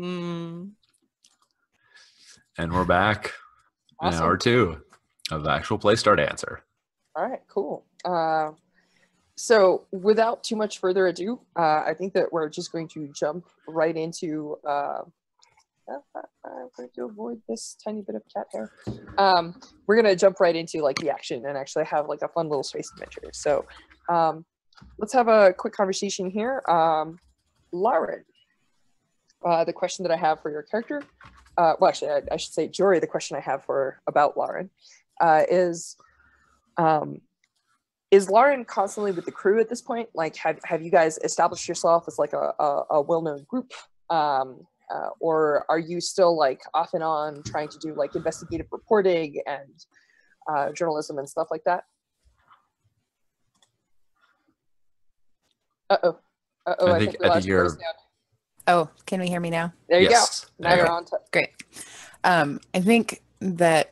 Mm. And we're back in Awesome. hour two of the actual play Stardancer. All right, cool. Uh, so, without too much further ado, uh, I think that we're just going to jump right into. Uh, uh, I'm going to avoid this tiny bit of cat hair. Um, we're going to jump right into like the action and actually have like a fun little space adventure. So, um, let's have a quick conversation here. Um, Lauren, uh, the question that I have for your character, uh, well, actually, I, I should say, Jory, the question I have for about Lauren uh, is um, is Lauren constantly with the crew at this point? Like, have, have you guys established yourself as like a, a, a well-known group? Um, uh, or are you still like off and on trying to do like investigative reporting and uh, journalism and stuff like that? Uh-oh. Uh-oh, I I, think- think, I think you're-. Oh, can we hear me now? There you Yes. go. Now There you you're on to Great. Um, I think that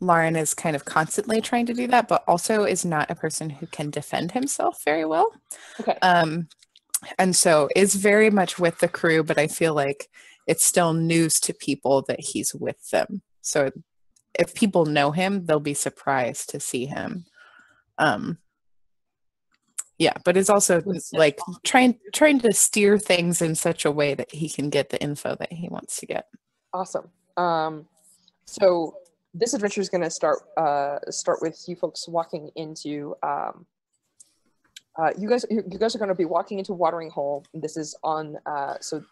Lauren is kind of constantly trying to do that, but also is not a person who can defend himself very well. Okay. Um, and so is very much with the crew, but I feel like it's still news to people that he's with them. So if people know him, they'll be surprised to see him. Um, yeah, but it's also like trying trying to steer things in such a way that he can get the info that he wants to get. Awesome. Um, so this adventure is going to start uh, start with you folks walking into. Um, uh, you guys, you you guys are going to be walking into Watering Hole. This is on. Uh, so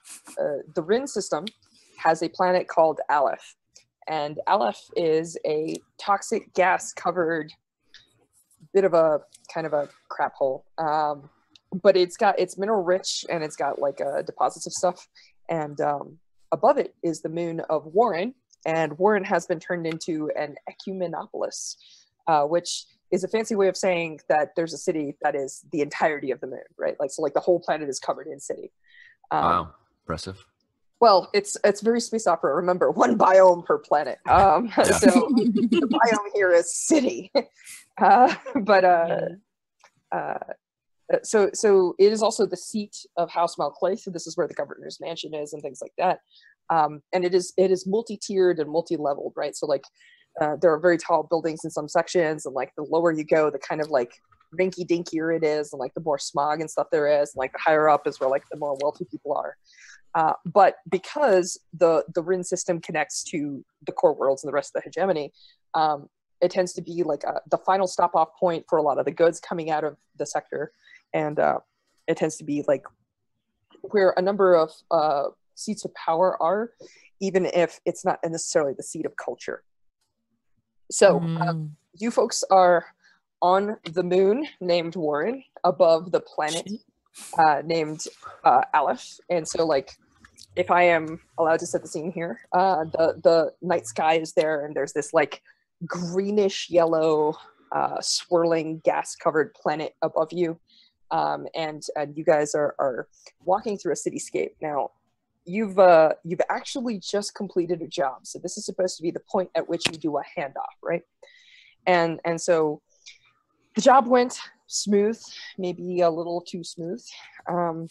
uh, the Rin system has a planet called Aleph, and Aleph is a toxic gas covered bit of a kind of a crap hole. Um, but it's got it's mineral rich and it's got like uh, deposits of stuff and um, above it is the moon of Warren, and Warren has been turned into an ecumenopolis, uh, which is a fancy way of saying that there's a city that is the entirety of the moon, right? Like so, like the whole planet is covered in city. Um, Wow. Impressive. Well, it's it's very space opera. Remember, one biome per planet. Um, Yeah. So the biome here is city, uh, but uh, uh, uh, so so it is also the seat of House Malclaith. So this is where the governor's mansion is and things like that. Um, and it is it is multi-tiered and multi-leveled, right? So like uh, there are very tall buildings in some sections, and like the lower you go, the kind of like rinky dinkier it is, and like the more smog and stuff there is, and like the higher up is where like the more wealthy people are. Uh, but because the the Rin system connects to the core worlds and the rest of the hegemony, um, it tends to be like a, the final stop off point for a lot of the goods coming out of the sector, and uh, it tends to be like where a number of uh, seats of power are, even if it's not necessarily the seat of culture. So um, you folks are on the moon named Warren above the planet uh, named uh, Aleph, and so like if I am allowed to set the scene here, uh, the the night sky is there, and there's this like greenish yellow uh, swirling gas covered planet above you, um, and and you guys are are walking through a cityscape now. You've uh, you've actually just completed a job, so this is supposed to be the point at which you do a handoff, right? And and so the job went smooth, maybe a little too smooth. Um,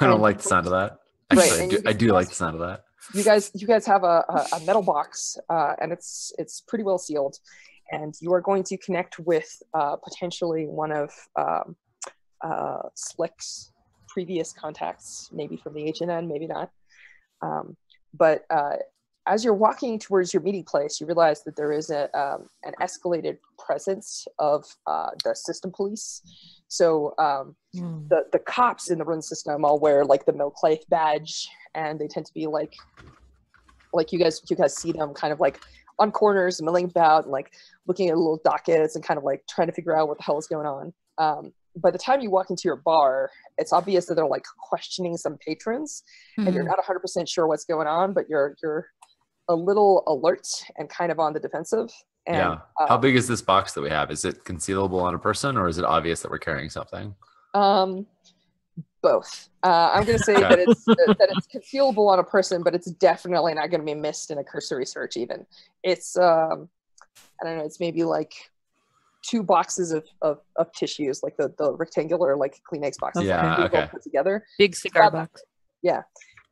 I don't like the sound of that. Right, Actually, I do, I do like the sound of that. You guys you guys have a, a, metal box uh, and it's it's pretty well sealed. And you are going to connect with uh, potentially one of um, uh, slick's previous contacts maybe from the hn maybe not. Um, but uh, as you're walking towards your meeting place you realize that there is a, um, an escalated presence of uh, the system police so um, the the cops in the Rin system all wear like the milk Malclaith badge, and they tend to be like like you guys you guys see them kind of like on corners milling about and like looking at little dockets and kind of like trying to figure out what the hell is going on. Um, by the time you walk into your bar, it's obvious that they're like questioning some patrons, and you're not 100% sure what's going on, but you're you're a little alert and kind of on the defensive. And, yeah. uh, How big is this box that we have? Is it concealable on a person or is it obvious that we're carrying something? Um, both. Uh, I'm going to say Okay. that it's that it's concealable on a person, but it's definitely not going to be missed in a cursory search. Even it's um, I don't know. It's maybe like two boxes of, of, of tissues, like the, the rectangular like Kleenex boxes. Yeah, that people okay. Put together. Big cigar Grab- box.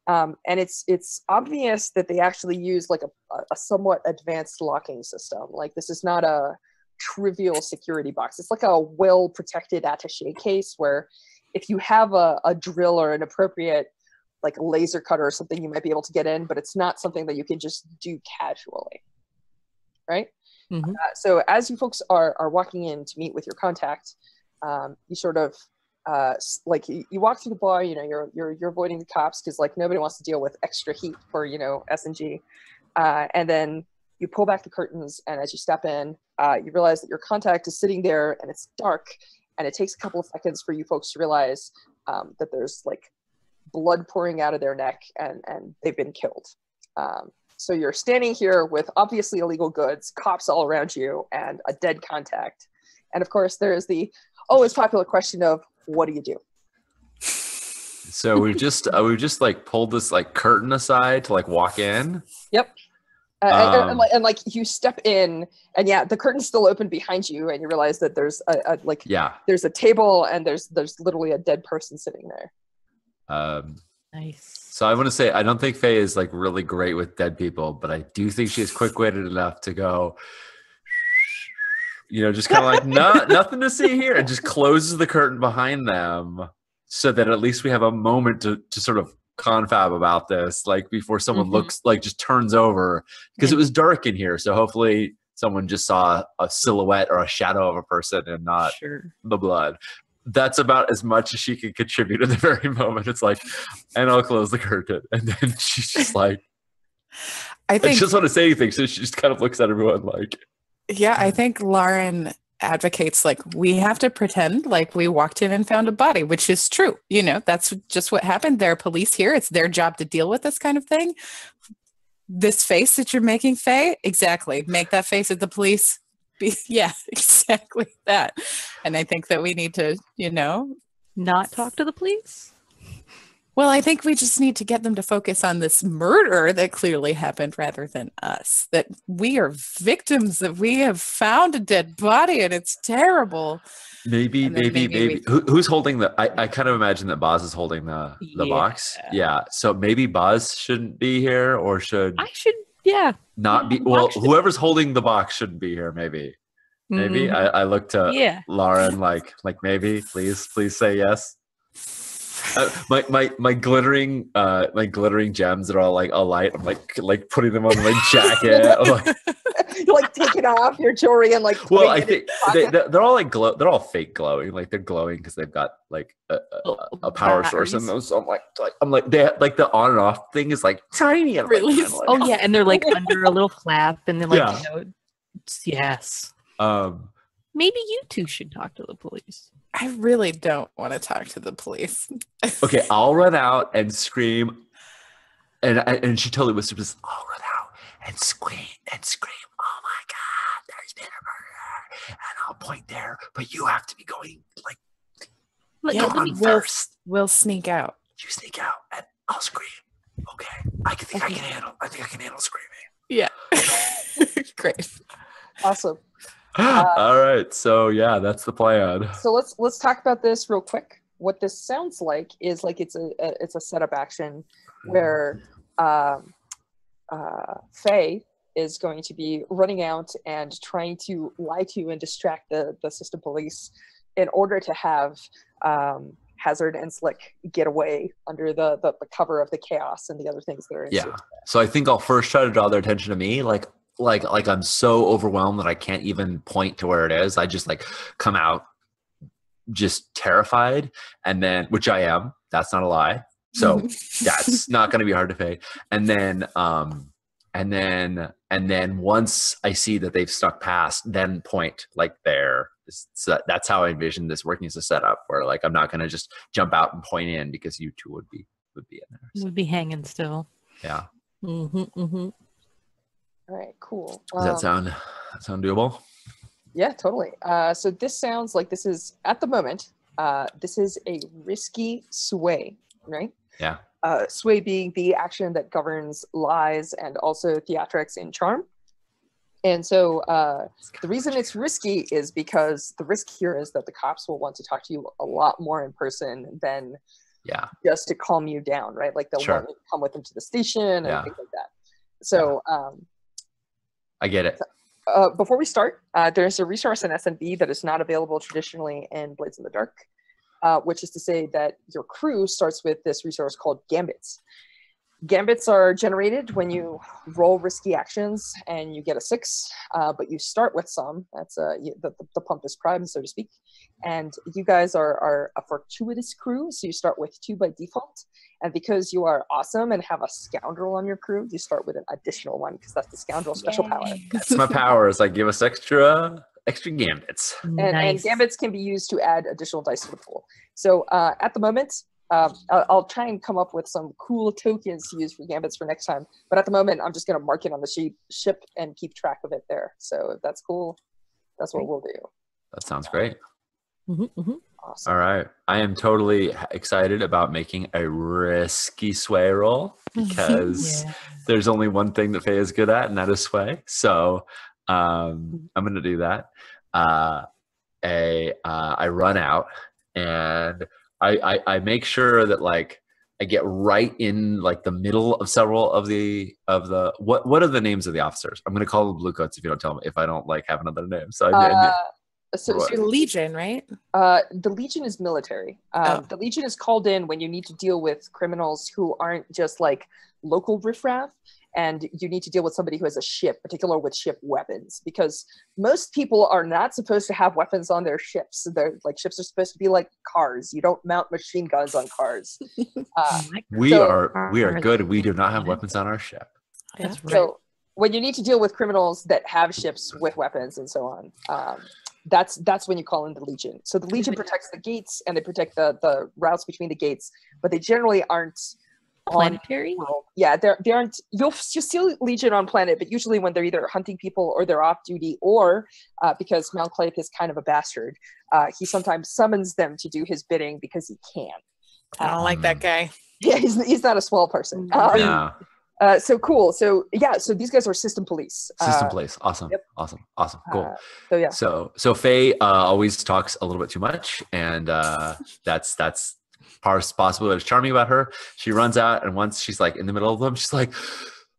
Um, and it's it's obvious that they actually use like a, a somewhat advanced locking system. Like this is not a trivial security box. It's like a well protected attaché case where if you have a, a drill or an appropriate like laser cutter or something, you might be able to get in, but it's not something that you can just do casually. Right? Mhm. Uh, so as you folks are are walking in to meet with your contact, um, you sort of uh, like you, walk through the bar. You know, you're you're you're avoiding the cops because like nobody wants to deal with extra heat for you know S and G, uh, and then you pull back the curtains, and as you step in, uh, you realize that your contact is sitting there, and it's dark, and it takes a couple of seconds for you folks to realize um, that there's like blood pouring out of their neck, and and they've been killed. Um, so you're standing here with obviously illegal goods, cops all around you, and a dead contact. And of course, there is the always popular question of what do you do? So we've just uh, we've just like pulled this like curtain aside to like walk in. Uh, and- and, Um, and, like, and like you step in, and yeah, the curtain's still open behind you, and you realize that there's a, a like Yeah. there's a table, and there's there's literally a dead person sitting there. Um, Nice. so I want to say I don't think Faye is like really great with dead people, but I do think she's quick witted enough to go. You know, just kind of like no, nothing to see here, and just closes the curtain behind them, so that at least we have a moment to to sort of confab about this, like before someone Mhm. looks like just turns over because it was dark in here. So hopefully someone just saw a silhouette or a shadow of a person and not sure. the blood. That's about as much as she can contribute at the very moment. It's like, and I'll close the curtain. And then she's just like, I think she doesn't want to say anything. So she just kind of looks at everyone like, Yeah, I think Lauren advocates like we have to pretend like we walked in and found a body, which is true. You know, that's just what happened. There are police here. It's their job to deal with this kind of thing. This face that you're making, Faye, exactly. Make that face at the police. Be, yeah, exactly that. And I think that we need to, you know, Not talk to the police? Well, I think we just need to get them to focus on this murder that clearly happened rather than us. That we are victims, that we have found a dead body and it's terrible. maybe, maybe, maybe maybe. Who, who's holding the? I, I kind of imagine that Boz is holding the the box. Yeah. Yeah. So maybe Boz shouldn't be here, or should I should, yeah. not be. Well, whoever's holding the box shouldn't be here. Maybe. Maybe. Mhm. I, I look to yeah. Lauren like like maybe please please say yes. Uh, my my my glittering uh my glittering gems that are all like alight. I'm like like putting them on my jacket. I'm like, you like taking off your jewelry and like well, I think they, pocket. they're, they're all like glow. They're all fake glowing. Like they're glowing because they've got like a, a, Oh, a power source in batteries. those. So I'm like, like I'm like they like the on and off thing is like tiny. I'm Really? kinda like- Oh, yeah. And they're like under a little flap and they're like, Yeah. you know, yes. Um. Maybe you two should talk to the police. I really don't want to talk to the police. Okay, I'll run out and scream, and I- and she totally whispers, "I'll run out and scream and scream. Oh my god, there's been a murder!" And I'll point there, but you have to be going like Let, Yeah, let me, on Well- first. We'll sneak out. You sneak out, and I'll scream. Okay, I can think I can handle. I think I can handle screaming. Yeah. Great. awesome. All right, so yeah, that's the plan. So let's let's talk about this real quick. What this sounds like is like it's a, a it's a setup action where um, uh, Faye is going to be running out and trying to lie to you and distract the the system police in order to have um, Hazard and Slick get away under the, the the cover of the chaos and the other things that are Yeah. So I think I'll first try to draw their attention to me, like like like I'm so overwhelmed that I can't even point to where it is. I just like come out just terrified, and then which I am. That's not a lie. So that's not going to be hard to pay. And then um and then and then once I see that they've stuck past, then point like there. So that's how I envision this working as a setup, where like I'm not going to just jump out and point in because you two would be would be in there. So, would be hanging still. yeah. Mm-hmm, mm-hmm. All right, cool. Does Um, that sound that sound doable? Yeah, totally. Uh, so this sounds like this is at the moment. Uh, this is a risky sway, right? Yeah. Uh, sway being the action that governs lies and also theatrics in charm. And so uh, the reason it's risky is because the risk here is that the cops will want to talk to you a lot more in person than Yeah. just to calm you down, right? Like they'll Sure. want you to come with them to the station and Yeah. things like that. So um, I get it. uh, before we start, uh, there's a resource in S&V that is not available traditionally in Blades in the Dark, uh, which is to say that your crew starts with this resource called Gambits. Gambits are generated when you roll risky actions and you get a six, uh, but you start with some. That's uh, you, the, the pump is primed, so to speak. And you guys are, are a fortuitous crew, so you start with two by default. And because you are awesome and have a scoundrel on your crew, you start with an additional one because that's the scoundrel special power. That's my power is I give us extra extra gambits. and, and gambits can be used to add additional dice to the pool. So uh, at the moment, um, I'll, I'll try and come up with some cool tokens to use for gambits for next time. But at the moment, I'm just going to mark it on the sheep, ship and keep track of it there. So if that's cool, that's what we'll do. That sounds great. Mhm, mhm. Awesome. All right. I am totally excited about making a risky sway roll because Yeah. there's only one thing that Faye is good at, and that is sway. So um, I'm going to do that. Uh, a uh, I run out and I, I I make sure that like I get right in like the middle of several of the of the what what are the names of the officers? I'm going to call them blue coats if you don't tell me if I don't like have another name. So I, I- Uh, so, What? so Your Legion, right? Uh, the Legion is military. Um, Oh. The Legion is called in when you need to deal with criminals who aren't just like local riffraff, and you need to deal with somebody who has a ship, particular with ship weapons, because most people are not supposed to have weapons on their ships. They're like ships are supposed to be like cars. You don't mount machine guns on cars. Uh, we So- are we are good. We do not have weapons on our ship. That's right. So when you need to deal with criminals that have ships with weapons and so on, um, that's that's when you call in the Legion. So the Legion protects the gates and they protect the the routes between the gates, but they generally aren't Planetary? world. Yeah, they're they aren't. You'll you see Legion on planet, but usually when they're either hunting people or they're off duty, or uh, because Malclaith is kind of a bastard, uh, he sometimes summons them to do his bidding because he can. I don't like that guy. Yeah, he's, he's not a swell person. Um, Yeah. Uh, so cool. So yeah, so these guys are system police. System Uh, place. Awesome. yep. Awesome. Awesome. Cool. uh, so yeah, So so Faye uh, always talks a little bit too much, and uh, that's that's part possibly what's charming about her. She runs out, and once she's like in the middle of them, she's like,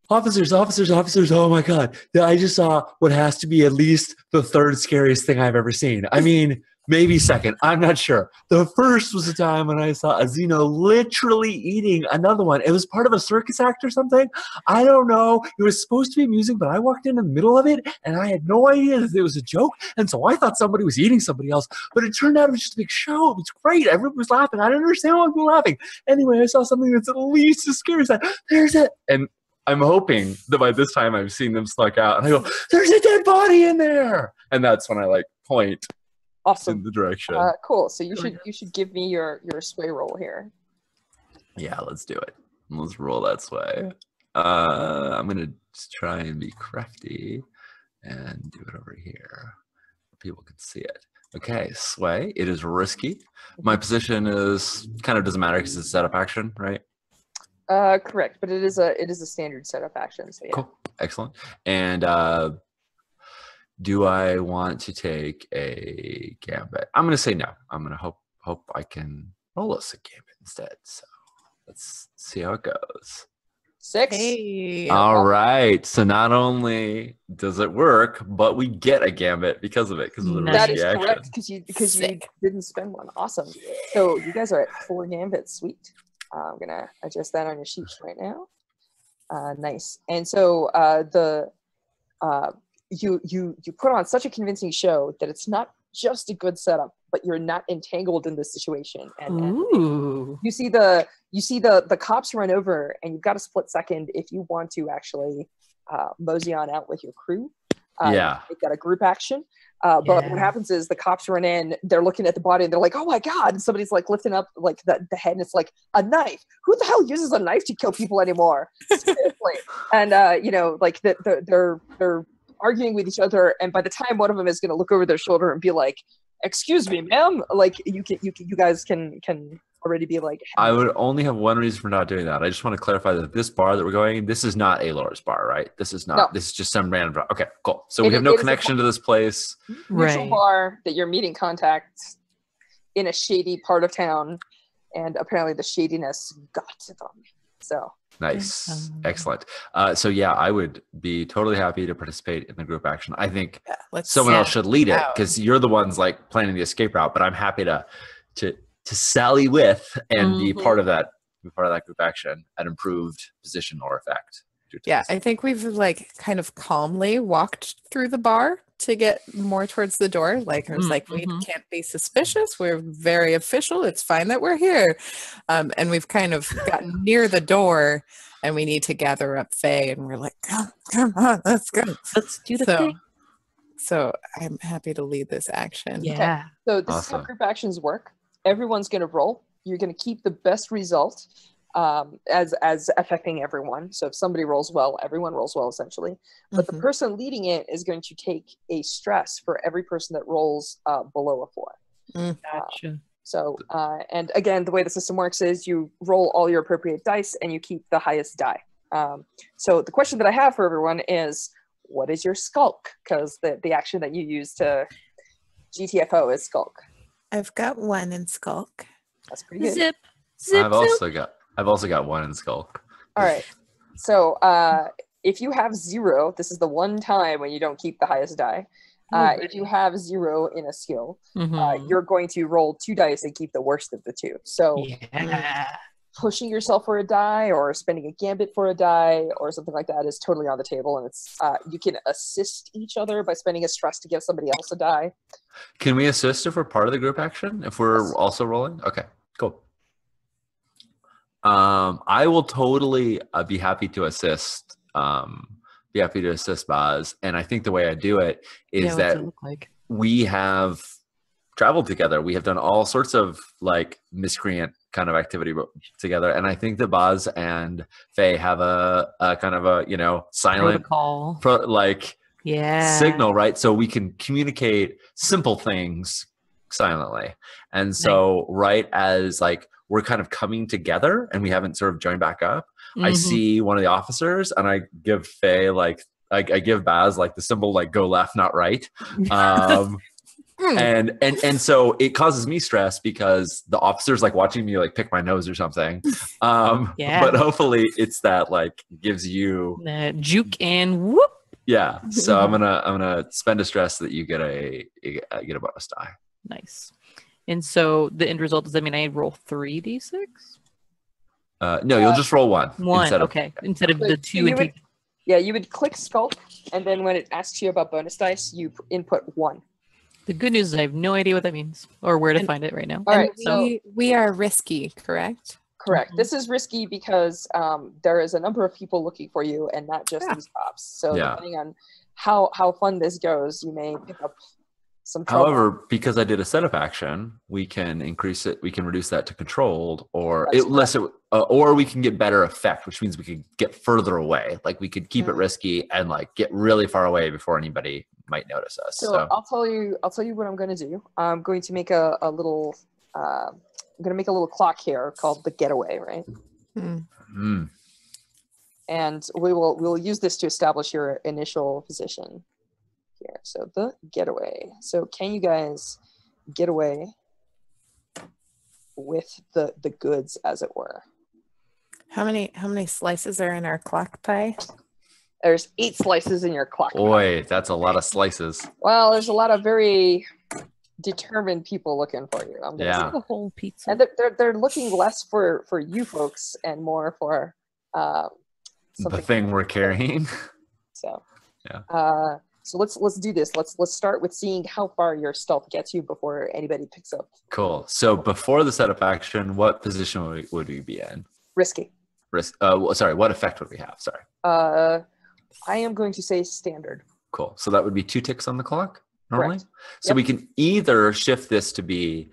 "Officers, officers, officers! Oh my god! I just saw what has to be at least the third scariest thing I've ever seen. I mean." Maybe second, I'm not sure. The first was the time when I saw a Xeno literally eating another one. It was part of a circus act or something. I don't know. It was supposed to be amusing, but I walked in the middle of it and I had no idea that it was a joke. And so I thought somebody was eating somebody else, but it turned out it was just a big show. It was great. Everyone was laughing. I didn't understand why people were laughing. Anyway, I saw something that's at least as scary as that. There's it. And I'm hoping that by this time I've seen them snuck out and I go, there's a dead body in there. And that's when I like point in awesome. the direction. Uh, cool. So you should you should give me your your sway roll here. yeah, let's do it. Let's roll that sway. Uh, I'm going to try and be crafty and do it over here. People can see it. Okay, sway. It is risky. My position is kind of doesn't matter because it's a setup action, right? Uh, correct, but it is a it is a standard setup action. So yeah. Cool. Excellent. And uh, do I want to take a gambit? I'm going to say no. I'm going to hope hope I can roll us a gambit instead. So let's see how it goes. Six. Hey. All right. So not only does it work, but we get a gambit because of it. Because of the Nice. That risky is correct because you because you didn't spend one. Awesome. So you guys are at four gambits. Sweet. Uh, I'm gonna adjust that on your sheets right now. Uh, nice. And so uh, the uh, you you you put on such a convincing show that it's not just a good setup, but you're not entangled in this situation. And, and Ooh. you see the you see the the cops run over, and you've got a split second if you want to actually uh, mosey on out with your crew. Uh, yeah you've got a group action. Uh, but what happens is the cops run in, they're looking at the body and they're like, oh my God. And somebody's like lifting up like the, the head and it's like a knife. Who the hell uses a knife to kill people anymore? And, uh, you know, like the, the, they're, they're arguing with each other. And by the time one of them is going to look over their shoulder and be like, excuse me, ma'am, like you can, you can, you guys can, can already be like, I would only have one reason for not doing that. I just want to clarify that this bar that we're going, this is not Alor's bar, right? This is not. No. This is just some random bar. Okay, cool. So It we have is- no it is a connection to this place. neutral Right. bar that you're meeting contacts in a shady part of town and apparently the shadiness got to them. So Nice. Um, Excellent. Uh, so yeah, I would be totally happy to participate in the group action. I think Yeah, let's someone else should lead it because you're the ones like planning the escape route, but I'm happy to to to sally with and be Mhm. part of that be part of that group action at improved position or effect. Yeah, I think we've like kind of calmly walked through the bar to get more towards the door. Like I was Mm, like, we mhm. can't be suspicious. We're very official. It's fine that we're here. Um, and we've kind of gotten near the door and we need to gather up Faye and we're like, come, come on, let's go. Let's do the So, thing. so I'm happy to lead this action. Yeah. So this is how Awesome. group actions work. Everyone's going to roll. You're going to keep the best result um, as as affecting everyone. So if somebody rolls well, everyone rolls well essentially. But the Mhm. person leading it is going to take a stress for every person that rolls uh, below a four. Gotcha. So uh, and again, the way the system works is you roll all your appropriate dice and you keep the highest die. Um, so the question that I have for everyone is, what is your skulk? Because the the action that you use to GTFO is skulk. I've got one in Skulk. That's pretty good. Zip. Zip. I've zip. also got I've also got one in Skulk. All right. So uh, if you have zero, this is the one time when you don't keep the highest die. Uh, if you have zero in a skill, uh, Mhm. you're going to roll two dice and keep the worst of the two. So yeah. pushing yourself for a die or spending a gambit for a die or something like that is totally on the table. And it's uh, you can assist each other by spending a stress to give somebody else a die. Can we assist if we're part of the group action? If we're Yes. also rolling? Okay, cool. Um, I will totally uh, be happy to assist. Um, be happy to assist Boz, and I think the way I do it is yeah, that it like? we have traveled together. We have done all sorts of like miscreant kind of activity together, and I think that Boz and Faye have a, a kind of a you know silent call, pro, like Yeah. signal, right? So we can communicate simple things silently. And so right as like we're kind of coming together and we haven't sort of joined back up, I Mhm. see one of the officers and I give Faye like I, I give Baz like the symbol like go left, not right. Um Hmm. and and and so it causes me stress because the officer's like watching me like pick my nose or something. Um Yeah. but hopefully it's that like gives you Uh, juke and whoop. yeah, so I'm gonna I'm gonna spend a stress so that you get a a- get a bonus die. Nice. And so the end result does that mean I roll three d six? Uh, no, you'll Uh, just roll one. One. instead of- okay. Instead of So the two you and would- take Yeah, you would click skulk, and then when it asks you about bonus dice, you input one. The good news is I have no idea what that means or where to And- find it right now. All And so we, we are risky, correct? correct. Mhm. This is risky because um, there is a number of people looking for you, and not just Yeah. these cops. So Yeah. depending on how how fun this goes, you may pick up some trouble. However, because I did a setup action, we can increase it. We can reduce that to controlled, or That's it, less, it, uh, or we can get better effect, which means we could get further away. Like we could keep it Mhm. risky and like get really far away before anybody might notice us. So, So, I'll tell you. I'll tell you what I'm going to do. I'm going to make a, a little. Uh, I'm going to make a little clock here called the getaway, right? Hmm. mm, And we will we'll use this to establish your initial position here. So the getaway. So can you guys get away with the the goods, as it were? How many how many slices are in our clock pie? There's eight slices in your clock. pie. boy, that's a lot of slices. Well, there's a lot of very determined people looking for you. I'm gonna Yeah. say. the whole pizza. and they're, they're they're looking less for for you folks and more for uh, The thing we're carrying. So Yeah. Uh, so let's let's do this. Let's let's start with seeing how far your stealth gets you before anybody picks up Cool. So before the setup action, what position would we, would we be in? risky. Risk. Uh, well, sorry. What effect would we have? Sorry. Uh, I am going to say standard. Cool. So that would be two ticks on the clock normally. Correct. So Yep. we can either shift this to be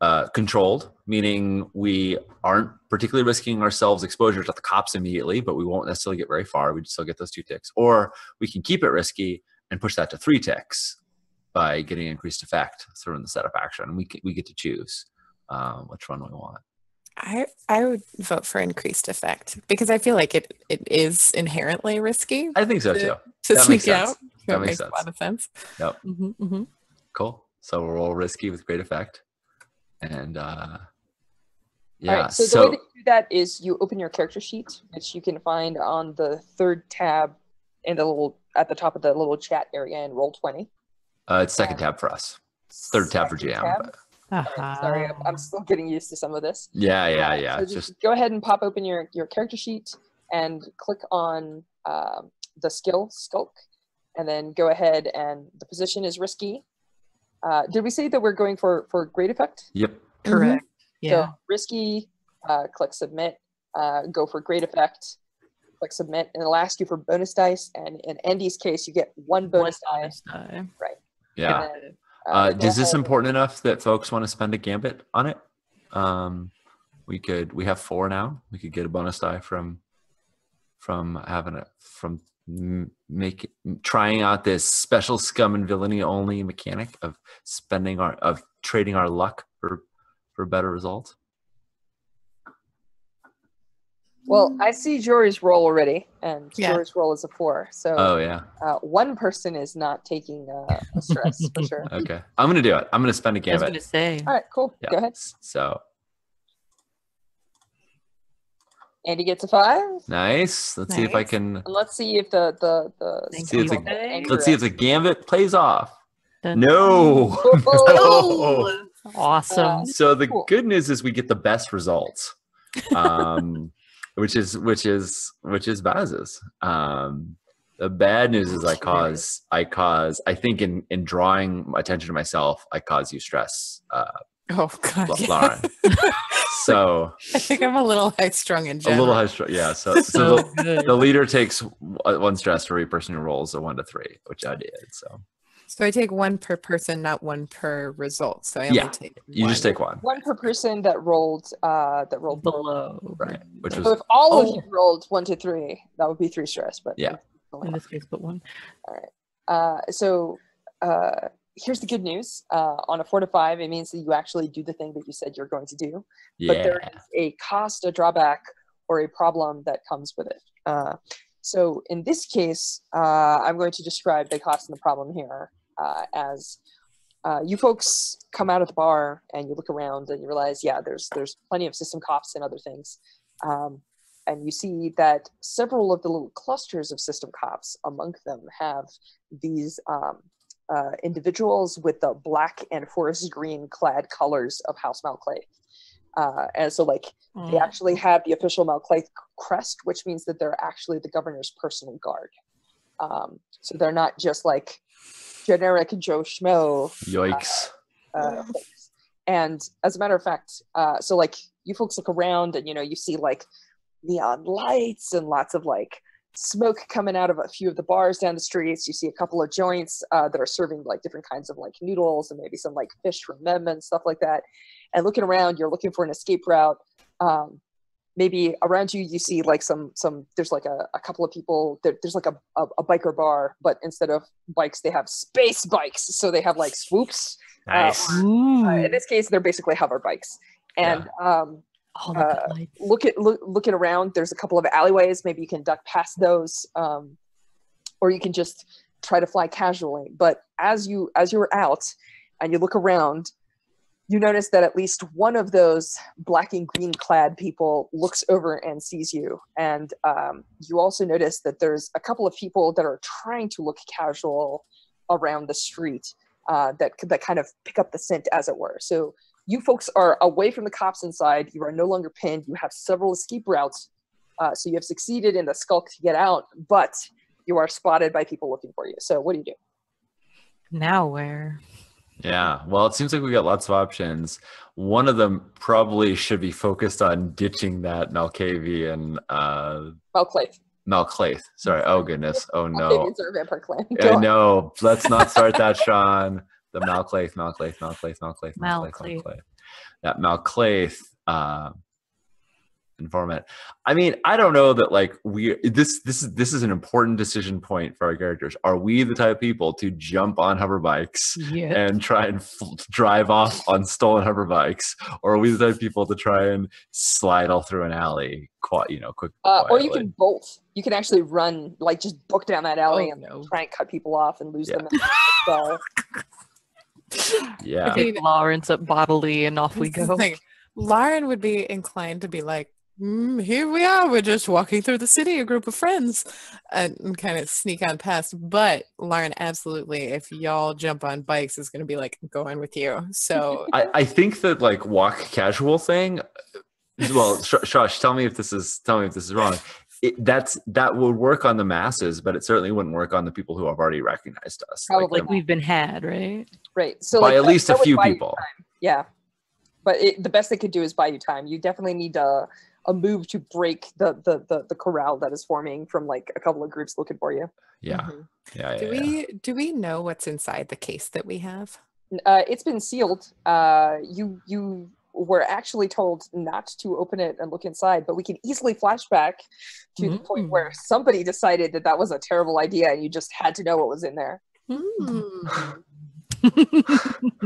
uh, controlled, meaning we aren't particularly risking ourselves exposure to the cops immediately, but we won't necessarily get very far. We'd still get those two ticks. Or we can keep it risky and push that to three ticks by getting increased effect through in the setup action. We, we get to choose um, which one we want. I I would vote for increased effect because I feel like it, it is inherently risky I think so Yeah. too. to That sneak out. That makes a lot sense. of sense. Mhm, mhm. Cool. So we're all risky with great effect. And uh, Yeah. All right, so, the so way to do that is you open your character sheet, which you can find on the third tab in the little at the top of the little chat area in Roll20. uh, it's second tab for us. Third tab for Second GM. tab. but- Sorry, sorry, I'm, I'm still getting used to some of this. Yeah, yeah, Uh, yeah. So just, just go ahead and pop open your your character sheet and click on um, the skill skulk, and then go ahead and the position is risky. Uh, did we say that we're going for for great effect? yep. Correct. Yeah. So risky, uh, click submit, uh, go for great effect, click submit, and it'll ask you for bonus dice. And in Andy's case, you get one bonus One dice. bonus die. Yeah. And then, Uh, go is this ahead- important enough that folks want to spend a gambit on it? Um, we could. We have four now. We could get a bonus die from from having it from m- make trying out this special scum and villainy only mechanic of spending our of trading our luck for for better results. Well, I see Jory's roll already, and Yeah. Jory's roll is a four. So Oh yeah. uh, one person is not taking uh, a stress for sure. Okay. I'm gonna do it. I'm gonna spend a I was gambit. gonna say. All right, cool. Yeah. Go ahead. So Andy gets a five. nice. Let's see if I can. And let's see if the the the Thank See if the- Let's Let's see if the gambit plays off. Dun- No. Oh, Awesome. Uh, So the Cool. good news is we get the best results, um, which is which is which is Baz's. Um, the bad news is I cause I cause I think in in drawing attention to myself I cause you stress, uh, Oh god. Yeah. Lauren. so I think I'm a little high strung in a little high strung, Yeah. So, so So the, the leader takes one stress for every person who rolls a one to three, which I did. So So I take one per person, not one per result. So I only Yeah, take you just take one, one per person that rolled uh that rolled below. below. right? Which So was if all Oh. of you rolled one to three, that would be three stress. But Yeah. In this case, but one. Uh, so uh, here's the good news. Uh, on a four to five, it means that you actually do the thing that you said you're going to do. Yeah. But there is a cost, a drawback, or a problem that comes with it. Uh, so in this case, uh, I'm going to describe the cost and the problem here uh, as uh, you folks come out of the bar and you look around and you realize, yeah, there's there's plenty of system cops and other things. Um, and you see that several of the little clusters of system cops among them have these um, uh, individuals with the black and forest green clad colors of House Malclaith. Uh, and so, like, they Mm. actually have the official Malclaith crest, which means that they're actually the governor's personal guard. Um, so they're not just like generic Joe Schmo Yikes. uh, folks. And as a matter of fact, uh, so like you folks look around and you know you see like neon lights and lots of like smoke coming out of a few of the bars down the streets. You see a couple of joints uh, that are serving like different kinds of like noodles and maybe some like fish from them and stuff like that. And looking around, you're looking for an escape route. Um, maybe around you you see like some some there's like a, a couple of people there, there's like a, a, a biker bar but instead of bikes they have space bikes. So they have like swoops Nice. Ooh. uh, in this case they're basically hover bikes. And um, uh, look at look, looking around. There's a couple of alleyways. Maybe you can duck past those um, or you can just try to fly casually. But as you as you're out and you look around you notice that at least one of those black and green clad people looks over and sees you and um, you also notice that there's a couple of people that are trying to look casual around the street uh, that that kind of pick up the scent as it were so you folks are away from the cops inside. You are no longer pinned. You have several escape routes. Uh, so you have succeeded in the skulk to get out, but you are spotted by people looking for you. So what do you do? Now where? Yeah. Well, it seems like we got lots of options. One of them probably should be focused on ditching that Malkavian uh Malclaith. Malclaith. Sorry. Oh goodness. Oh no. Malkavians are a vampire clan. Go I know. Let's not start that, Sean. The Malclaith, Malclaith, Malclaith, Malclaith, Malclaith, Malclaith. Malclaith. That Malclaith uh, informant. I mean, I don't know that like we this this is this is an important decision point for our characters. Are we the type of people to jump on hover bikes Yeah. and try and f- drive off on stolen hover bikes, or are we the type of people to try and slide all through an alley, quite you know, quick? Uh, or you can bolt. You can actually run, like just book down that alley Oh, and no. try and cut people off and lose Yeah. them. In the so yeah. Pick Lauren up bodily and off we This is go. like, Lauren would be inclined to be like, "Mm, here we are. We're just walking through the city, a group of friends, and, and kind of sneak on past. But Lauren, absolutely, if y'all jump on bikes, is going to be like going with you. So I, I think that like walk casual thing. Well, Sh- Shosh, tell me if this is tell me if this is wrong. It, that's that would work on the masses, but it certainly wouldn't work on the people who have already recognized us. Probably them- We've been had, right? Right. So by like, at that- least a that few people. Yeah. But it, the best they could do is buy you time. You definitely need a, a move to break the, the the the corral that is forming from like a couple of groups looking for you. Yeah, Mhm. yeah, yeah. do yeah. we do we know what's inside the case that we have? Uh, it's been sealed. Uh, you you were actually told not to open it and look inside, but we can easily flashback to the point where somebody decided that that was a terrible idea, and you just had to know what was in there. Hmm.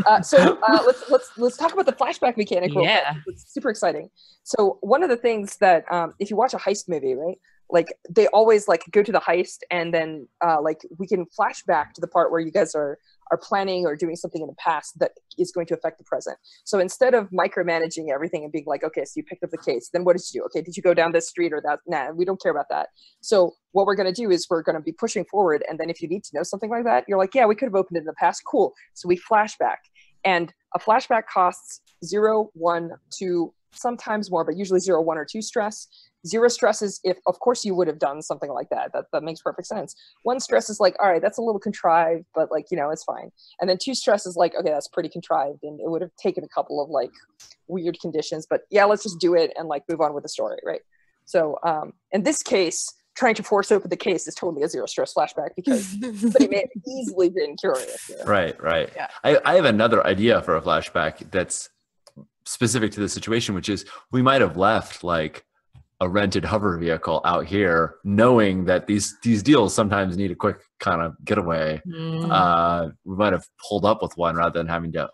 Uh, so uh, let's let's let's talk about the flashback mechanic. quick. Yeah. it's super exciting. So one of the things that um, if you watch a heist movie, right, like they always like go to the heist, and then uh, like we can flash back to the part where you guys are are planning or doing something in the past that is going to affect the present. So instead of micromanaging everything and being like, okay, so you picked up the case, then what did you do? Okay, did you go down this street or that? Nah, we don't care about that. So what we're going to do is we're going to be pushing forward, and then if you need to know something like that, you're like, yeah, we could have opened it in the past. Cool. So we flashback, and a flashback costs zero, one, two, sometimes more, but usually zero, one, or two stress. Zero stress is if, of course, you would have done something like that. That that makes perfect sense. One stress is like, all right, that's a little contrived, but like you know, it's fine. And then two stress is like, okay, that's pretty contrived, and it would have taken a couple of like weird conditions, but yeah, let's just do it and like move on with the story, right? So um, in this case, trying to force open the case is totally a zero stress flashback because somebody may have easily been curious. you know? Right, right. Yeah. I, I have another idea for a flashback that's specific to the situation, which is we might have left like a rented hover vehicle out here, knowing that these these deals sometimes need a quick kind of getaway. Mm. Uh, we might have pulled up with one rather than having to,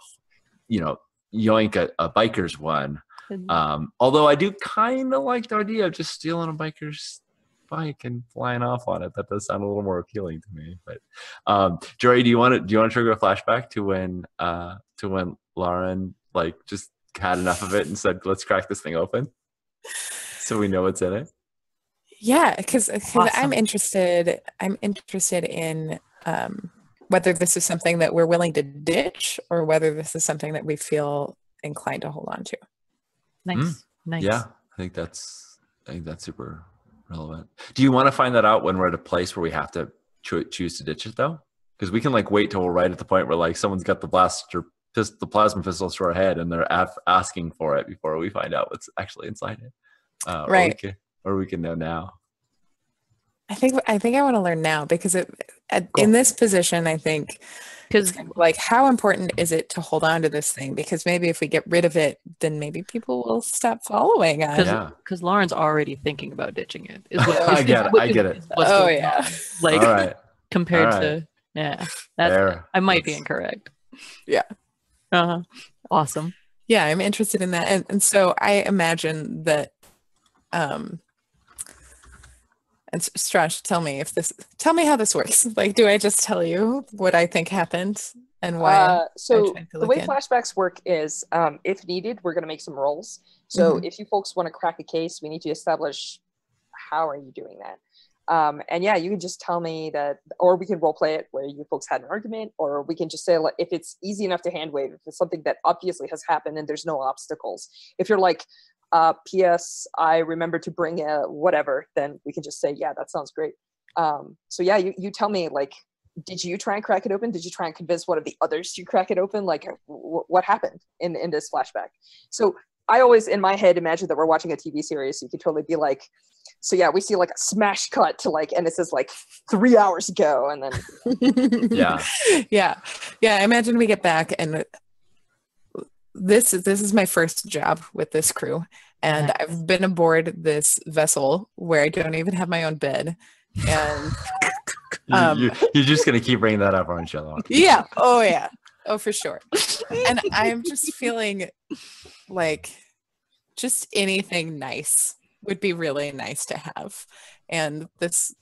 you know, yoink a, a biker's one. Um, although I do kind of like the idea of just stealing a biker's bike and flying off on it. That does sound a little more appealing to me. But um, Jory, do you want to do you want to trigger a flashback to when uh, to when Lauren like just had enough of it and said, "Let's crack this thing open," so we know what's in it. Yeah, because I'm interested. I'm interested in um, whether this is something that we're willing to ditch or whether this is something that we feel inclined to hold on to. nice, nice. Yeah, I think that's I think that's super relevant. Do you want to find that out when we're at a place where we have to cho- choose to ditch it though? Because we can like wait till we're right at the point where like someone's got the blaster, pis- the plasma pistols to our head, and they're af- asking for it before we find out what's actually inside it. Uh, Or we Right. can, or we can know now. I think I think I want to learn now because it, at, Cool. in this position, I think Because like how important is it to hold on to this thing? Because maybe if we get rid of it, then maybe people will stop following us. Yeah. because Lauren's already thinking about ditching it. Is what, I get it, what- I get it. is what's Oh, yeah. on. Like All right. compared all to yeah, that's There. I might be incorrect. Yeah. Uh-huh. Awesome. yeah i'm interested in that and, and so i imagine that um and S- Strash, tell me if this tell me how this works like do i just tell you what i think happened and why Uh, so the way in. flashbacks work is, um, if needed, we're going to make some rolls. So Mm-hmm. if you folks want to crack a case, we need to establish how are you doing that. Um, and yeah, you can just tell me that, or we can role play it where you folks had an argument, or we can just say like, if it's easy enough to hand wave, if it's something that obviously has happened and there's no obstacles. If you're like, uh, P.S. I remember to bring a whatever, then we can just say, yeah, that sounds great. Um, so yeah, you, you tell me like, did you try and crack it open? Did you try and convince one of the others to crack it open? Like, w- what happened in in this flashback? So I always, in my head, imagine that we're watching a TV series. So you could totally be like, so yeah, we see like a smash cut to like, and it says like three hours ago, and then Yeah. yeah yeah i imagine we get back and this is this is my first job with this crew and Nice. i've been aboard this vessel where i don't even have my own bed and You- Um, you, you're just gonna keep bringing that up, aren't you? Lauren? yeah oh yeah oh for sure and i'm just feeling like just anything nice would be really nice to have and this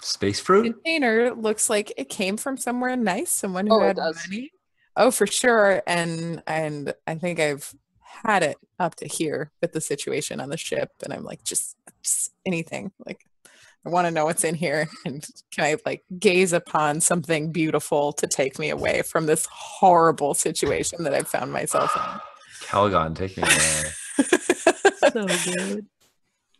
Space fruit. container looks like it came from somewhere nice someone who Oh, it had does. money oh for sure and and i think i've had it up to here with the situation on the ship, and I'm like, just, just anything. Like, I want to know what's in here, and can I like gaze upon something beautiful to take me away from this horrible situation that I've found myself in? Calgon taking away. So good.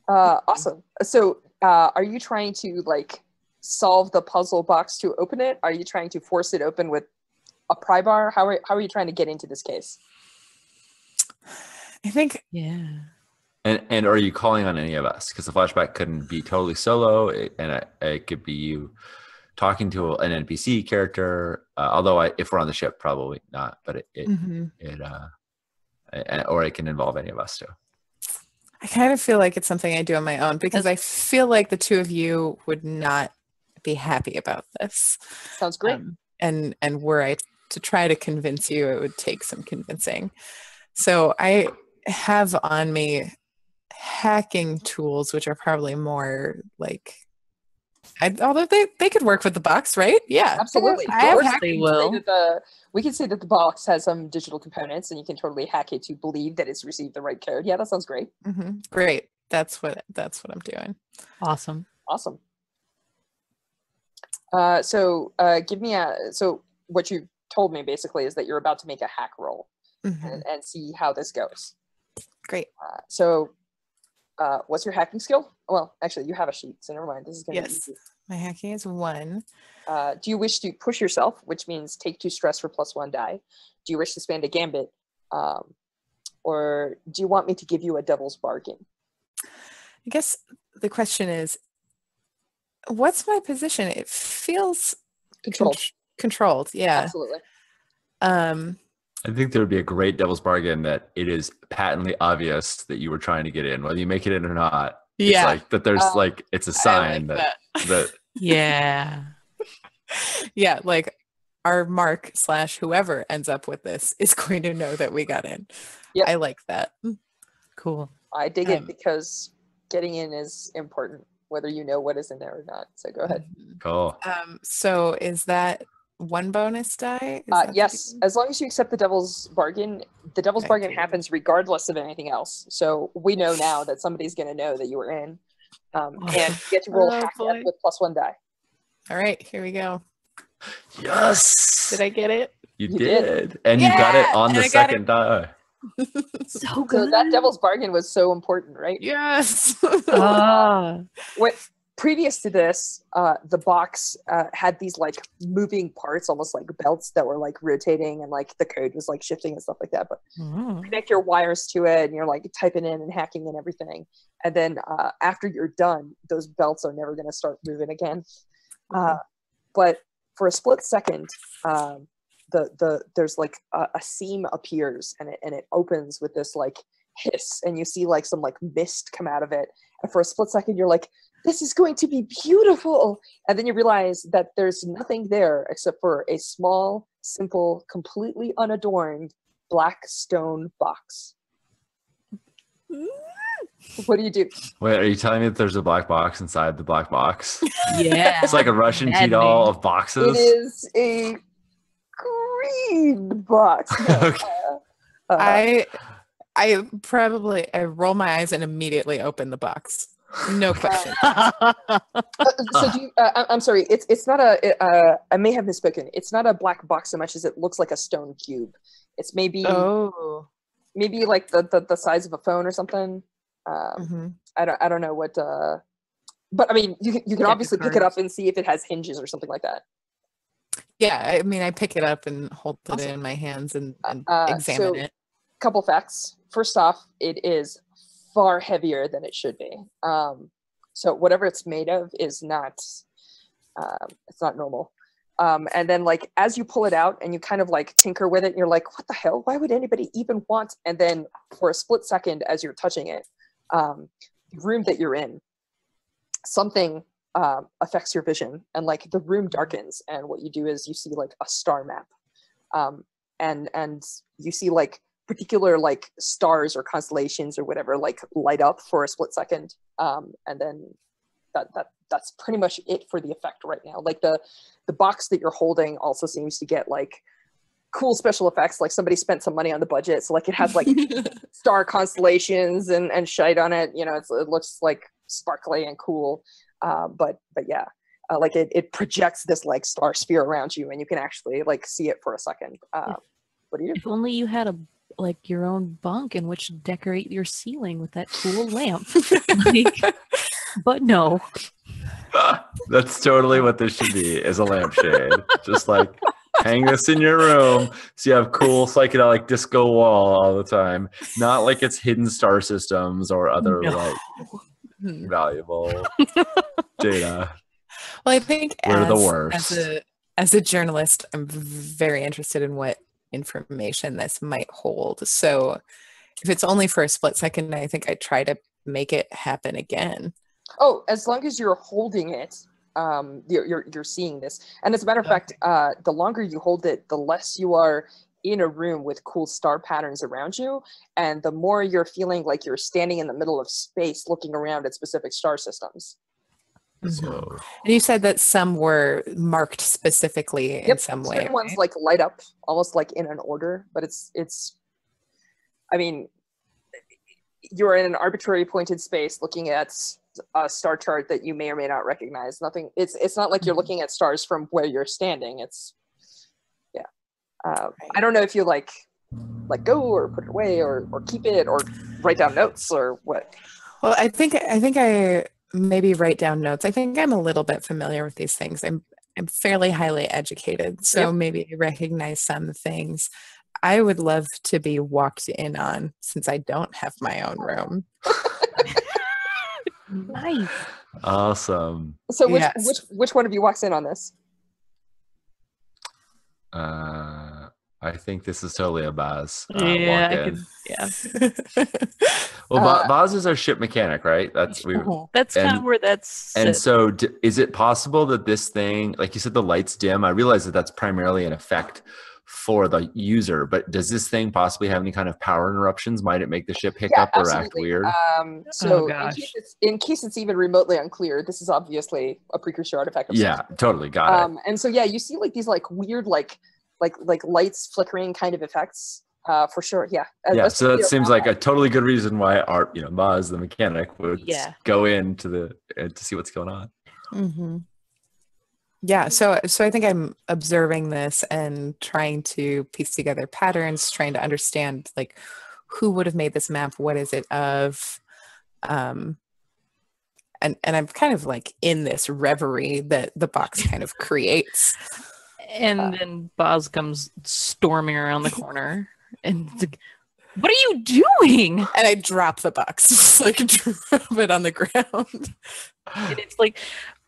Uh, awesome. So, uh, are you trying to like solve the puzzle box to open it? Are you trying to force it open with a pry bar? How are how are you trying to get into this case? I think Yeah. And and are you calling on any of us? Because the flashback couldn't be totally solo, it, and it, it could be you talking to an NPC character. Uh, although I, if we're on the ship, probably not. But it it, mhm. it uh, or it can involve any of us too. I kind of feel like it's something I do on my own because I feel like the two of you would not be happy about this. Sounds great. Um, and and were I to try to convince you, it would take some convincing. So I have on me hacking tools, which are probably more like, I, although they they could work with the box, right? Yeah, Absolutely. I have They we can say will. that the- we can say that the box has some digital components, and you can totally hack it to believe that it's received the right code. Yeah, that sounds great. Mhm. Great. That's what that's what I'm doing. Awesome. Awesome. Uh, so, uh, give me a. So, what you told me basically is that you're about to make a hack roll Mhm. and, and see how this goes. Great. Uh, so, uh, what's your hacking skill? Well, actually, you have a sheet, so never mind. This is going to Yes. be. My hacking is one. Uh, do you wish to push yourself, which means take two stress for plus one die? Do you wish to spend a gambit? Um, or do you want me to give you a devil's bargain? I guess the question is, what's my position? It feels Controlled. contr- controlled. Yeah. Absolutely. Um. I think there would be a great devil's bargain that it is patently obvious that you were trying to get in, whether you make it in or not. It's Yeah. like that. There's Uh, like it's a sign like that that. that Yeah. yeah, like our Mark slash whoever ends up with this is going to know that we got in. Yeah. I like that. Cool. I dig it Um, because getting in is important, whether you know what is in there or not. So go ahead. Cool. Um. So is that one bonus die? Uh, yes, the- as long as you accept the devil's bargain, the devil's Okay, bargain cool. happens regardless of anything else. So we know now that somebody's going to know that you were in. Um, and you get to roll Oh, hack boy. With plus one die. All right. Here we go. Yes, Did I get it? you, You did. did. and you got it on and the I it. second die. So So good. that devil's bargain was so important, right? Yes. Ah. what previous to this uh the box uh, had these like moving parts almost like belts that were like rotating and like the code was like shifting and stuff like that but Mm. connect your wires to it and you're like typing in and hacking and everything. And then uh, after you're done those belts are never going to start moving again. Uh, but for a split second um, the the there's like a, a seam appears and it and it opens with this like hiss and you see like some like mist come out of it. And for a split second you're like this is going to be beautiful and then you realize that there's nothing there except for a small simple completely unadorned black stone box what do you do Wait, are you telling me that there's a black box inside the black box? Yeah. It's like a Russian tea doll of boxes. It is a green box No, Okay. uh, uh, I I probably I roll my eyes and immediately open the box. No question. Uh, so do you, uh, I'm sorry. It's it's not a. it, Uh, I may have misspoken. It's not a black box so much as it looks like a stone cube. It's maybe oh. maybe like the, the the size of a phone or something. Um, Mhm. I don't I don't know what. Uh, but I mean, you can you can of obviously pick it up and see if it has hinges or something like that. Yeah, I mean I pick it up and hold it Awesome. in my hands and, and Uh, examine so- it. Couple facts. First off, it is far heavier than it should be. Um, so whatever it's made of is not. Um, it's not normal. Um, and then like as you pull it out and you kind of like tinker with it, you're like, what the hell? Why would anybody even want? And then for a split second, as you're touching it, um, the room that you're in, something um, affects your vision, and like the room darkens, and what you do is you see like a star map, um, and and you see like particular like stars or constellations or whatever like light up for a split second, um, and then that that that's pretty much it for the effect right now. Like the the box that you're holding also seems to get like cool special effects. Like somebody spent some money on the budget, so like it has like star constellations and and shite on it. You know, it's, it looks like sparkly and cool. Uh, but but yeah, uh, like it it projects this like star sphere around you, and you can actually like see it for a second. Uh, what do you do? If only you had a like your own bunk in which to decorate your ceiling with that cool lamp. Like, but no. That's totally what this should be is a lampshade. Just like hang this in your room so you have cool psychedelic disco wall all the time. Not like it's hidden star systems or other No. like Hmm. valuable data. Well, I think We're as, the worst. as a as a journalist, I'm very interested in what information this might hold. So, if it's only for a split second, I think I try to make it happen again. Oh, as long as you're holding it, um, you're, you're you're seeing this. And as a matter of fact, uh, the longer you hold it, the less you are in a room with cool star patterns around you, and the more you're feeling like you're standing in the middle of space, looking around at specific star systems. So And you said that some were marked specifically in some way. certain ones right? like light up almost like in an order, but it's it's. I mean, you're in an arbitrary pointed space looking at a star chart that you may or may not recognize. Nothing. It's it's not like you're Mhm. looking at stars from where you're standing. It's yeah. Uh, I don't know if you like let go or put it away or or keep it or write down notes or what. Well, I think I think I maybe write down notes. I think I'm a little bit familiar with these things. I'm I'm fairly highly educated, so Yep. maybe I recognize some things. I would love to be walked in on since I don't have my own room. Nice. awesome. So which Yes. which which one of you walks in on this? Uh, I think this is totally a Baz. Uh, yeah, walk-in. could, yeah. Well, Ba- Uh, Baz is our ship mechanic, right? That's we. That's kind of And- where that's And sit. so, d- is it possible that this thing, like you said, the lights dim? I realize that that's primarily an effect for the user, but does this thing possibly have any kind of power interruptions? Might it make the ship hiccup or act weird? Um, so in, gosh. case it's, in case it's even remotely unclear, this is obviously a precursor artifact. Of some yeah, totally got it. um and so yeah you see like these like weird like like like lights flickering kind of effects uh for sure yeah Uh, Yeah, so that seems around like a totally good reason why our, you know, Maz, the mechanic, would Yeah. go into the uh, to see what's going on. Mm-hmm. Yeah, so so I think I'm observing this and trying to piece together patterns, trying to understand like who would have made this map, what is it of, um, and and I'm kind of like in this reverie that the box kind of creates. And uh, then Boz comes storming around the corner and like, what are you doing? And I drop the box, just like drop it on the ground. And it's like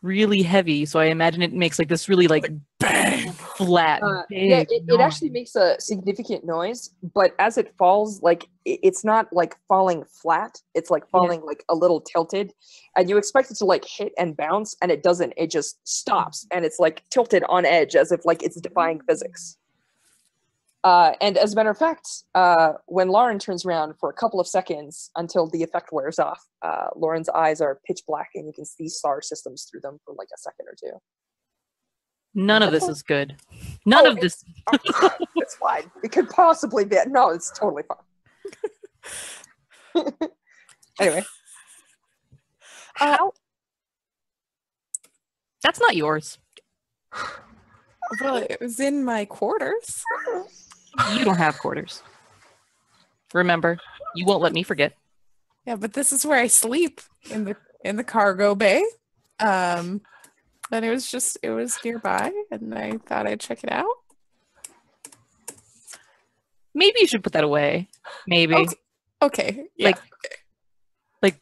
really heavy, so I imagine it makes like this really like Bang! flat, Uh, big. yeah it, it actually makes a significant noise but as it falls like i- it's not like falling flat it's like falling like a little tilted and you expect it to like hit and bounce and it doesn't it just stops and it's like tilted on edge as if like it's defying physics uh, and as a matter of fact, uh, when Lauren turns around for a couple of seconds until the effect wears off, uh, Lauren's eyes are pitch black and you can see star systems through them for like a second or two. None of this is good. None Oh, of this. it's fine. It could possibly be. No, it's totally fine. anyway, How? That's not yours. Well, it was in my quarters. You don't have quarters. Remember, you won't let me forget. Yeah, but this is where I sleep in the in the cargo bay. Um, and it was just it was nearby, and I thought I'd check it out. Maybe you should put that away. Maybe. Okay. Okay, yeah. Like- Like,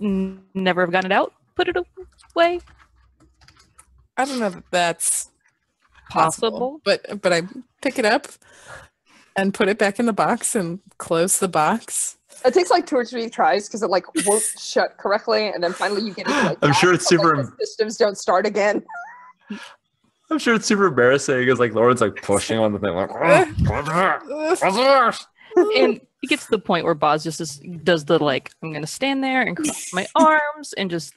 n- never have gotten it out. Put it away. I don't know that that's possible, Possible. but but I pick it up and put it back in the box and close the box. it takes like two or three tries because it like won't shut correctly, and then finally you get into like. I'm that, sure it's but, like, super- the systems don't start again. I'm sure it's super embarrassing because like Lauren's like pushing on the thing, like, oh, And it gets to the point where Boz just is, does the like, I'm going to stand there and cross my arms and just,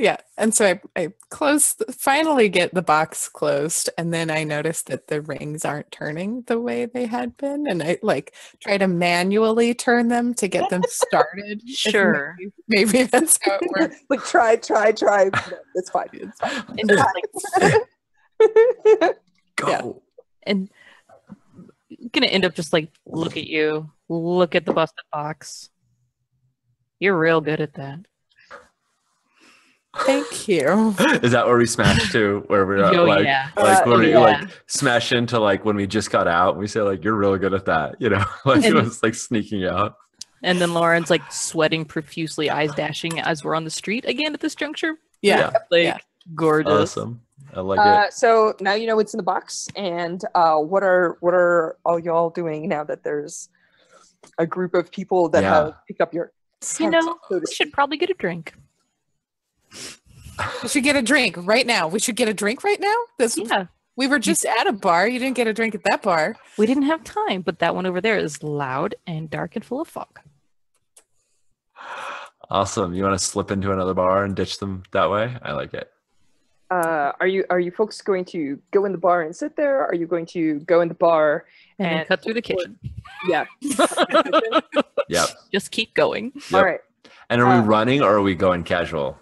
Yeah. And so I, I close, finally get the box closed. And then I notice that the rings aren't turning the way they had been. And I like try to manually turn them to get them started. Sure. Maybe, maybe that's how it works. like try, try, try. No, it's fine. It's fine. And just like Go. Yeah. and gonna end up just like look at you, look at the busted box. You're real good at that. Thank you. Is that where we smash to? Where we're at, Yo, like, yeah. like Uh, we yeah. like smash into like when we just got out, and we say like you're really good at that, you know, like it was like sneaking out. And then Lauren's like sweating profusely, eyes dashing as we're on the street again at this juncture. Yeah. Like Yeah. gorgeous. Awesome. I like Uh, it. so now you know what's in the box, and uh, what are what are all y'all doing now that there's a group of people that Yeah. have picked up your You know, we should probably get a drink. We should get a drink right now. We should get a drink right now. This, Yeah. We were just at a bar. You didn't get a drink at that bar. We didn't have time, but that one over there is loud and dark and full of fog. Awesome. You want to slip into another bar and ditch them that way? I like it. Uh, are you are you folks going to go in the bar and sit there? Are you going to go in the bar? And, And- cut through the kitchen. Yeah. Yep. Just keep going. All Yep. right. And are Uh, we running or are we going casual?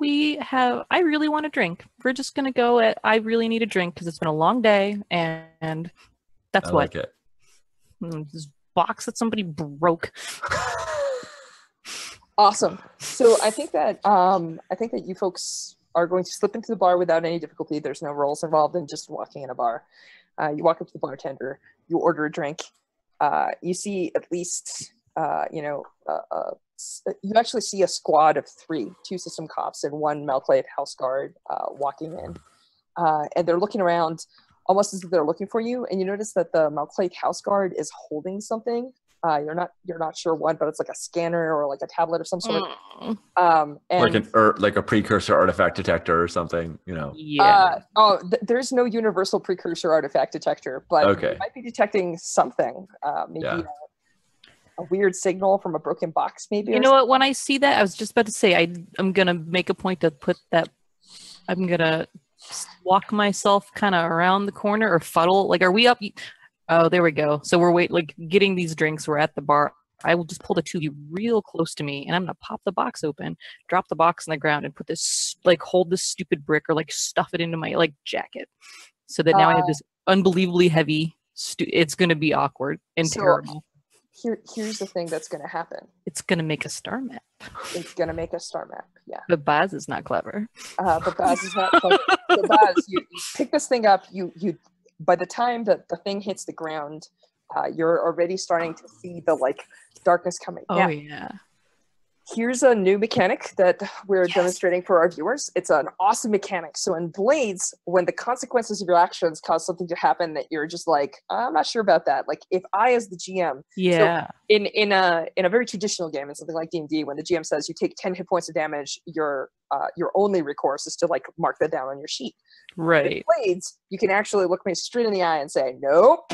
We have, I really want a drink. We're just going to go at, I really need a drink because it's been a long day. And, and that's I what like it. mm, this box that somebody broke. Awesome. So I think that um, I think that you folks are going to slip into the bar without any difficulty. There's no rolls involved in just walking in a bar. Uh, you walk up to the bartender, you order a drink. Uh, you see at least uh, you know uh, uh, s- you actually see a squad of three, two system cops and one Malclaith house guard uh, walking in, uh, and they're looking around almost as if they're looking for you. And you notice that the Malclaith house guard is holding something. Uh, you're not you're not sure what, but it's like a scanner or like a tablet of some sort. Mm, Um, and like an er, like a precursor artifact detector or something, you know. yeah. uh, oh, th- there's no universal precursor artifact detector, but Okay. you might be detecting something. Uh, maybe Yeah. A, weird signal from a broken box, maybe. you know what? When I see that, I was just about to say, I, I'm going to make a point to put that, I'm going to walk myself kind of around the corner or fuddle. Like, are we up? Oh, there we go. So we're wait, like getting these drinks. We're at the bar. I will just pull the two you real close to me and I'm going to pop the box open, drop the box on the ground and put this, like, hold this stupid brick or like stuff it into my like jacket so that now I have Uh, this unbelievably heavy, stu- it's going to be awkward and So- terrible. Here, here's the thing that's going to happen. It's going to make a star map. It's going to make a star map. Yeah. But Baz is not clever. Uh, but Baz is not. But, so Baz, you, you pick this thing up. You you. By the time that the thing hits the ground, uh, you're already starting to see the like darkness coming. Oh yeah. Here's a new mechanic that we're Yes. demonstrating for our viewers. It's an awesome mechanic. So in Blades, when the consequences of your actions cause something to happen that you're just like, I'm not sure about that. Like if I, as the GM, Yeah. in in a in a very traditional game, in something like D and D, when the GM says you take ten hit points of damage, your uh, your only recourse is to like mark that down on your sheet. In right. Blades, you can actually look me straight in the eye and say nope,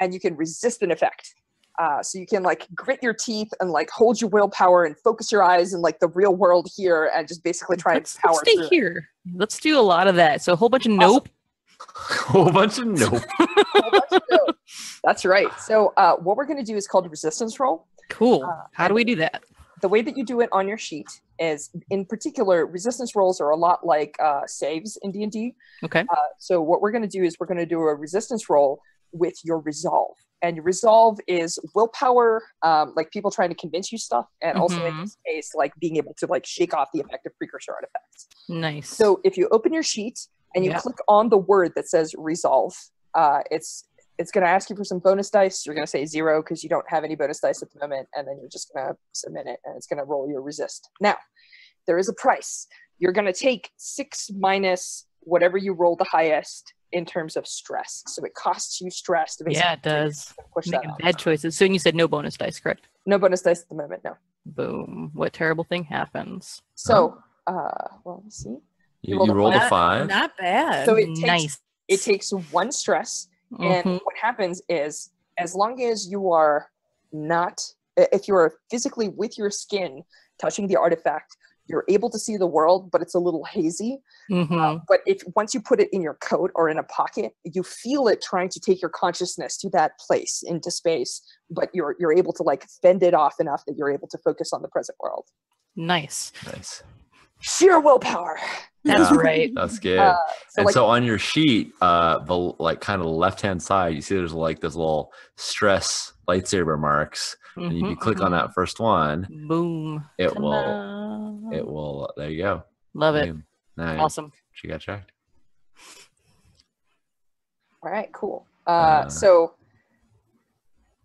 and you can resist an effect. Uh, so you can like grit your teeth and like hold your willpower and focus your eyes in like the real world here and just basically try Let's, and power let's stay through it. here. Let's do a lot of that. So a whole bunch of nope. whole bunch of nope. Whole bunch of no. That's right. So uh, what we're going to do is called resistance roll. Cool. Uh, How do we do that? the way that you do it on your sheet is in particular resistance rolls are a lot like uh, saves in d&d Okay. uh, so what we're going to do is we're going to do a resistance roll with your resolve and resolve is willpower um, like people trying to convince you stuff and also in Mhm. this case like being able to like shake off the effect of precursor artifacts Nice. so if you open your sheet and you Yeah. click on the word that says resolve uh, it's it's going to ask you for some bonus dice. You're going to say zero because you don't have any bonus dice at the moment, and then you're just going to submit it, and it's going to roll your resist. Now, there is a price. You're going to take six minus whatever you roll the highest in terms of stress. So it costs you stress to basically yeah, it does. push that Making out. bad choices. So you said no bonus dice, correct? No bonus dice at the moment. No. Boom. What terrible thing happens? So, uh, well, let's see. You, rolled you a rolled a five. Not bad. So it takes nice. it takes one stress And Mhm. what happens is, as long as you are not, if you are physically with your skin touching the artifact, you're able to see the world, but it's a little hazy. Mhm. Uh, but if once you put it in your coat or in a pocket, you feel it trying to take your consciousness to that place into space, but you're you're able to like fend it off enough that you're able to focus on the present world. nice. Nice. Sheer willpower. That's Yeah. right. That's good. Uh, so and like so on your sheet, uh, the like kind of left hand side, you see there's like this little stress lightsaber marks, and if you Mhm, click on that first one, Boom. it will Ta-da. it will. There you go. Love it. Nice. Awesome. She got checked. all right, cool. Uh, Uh, so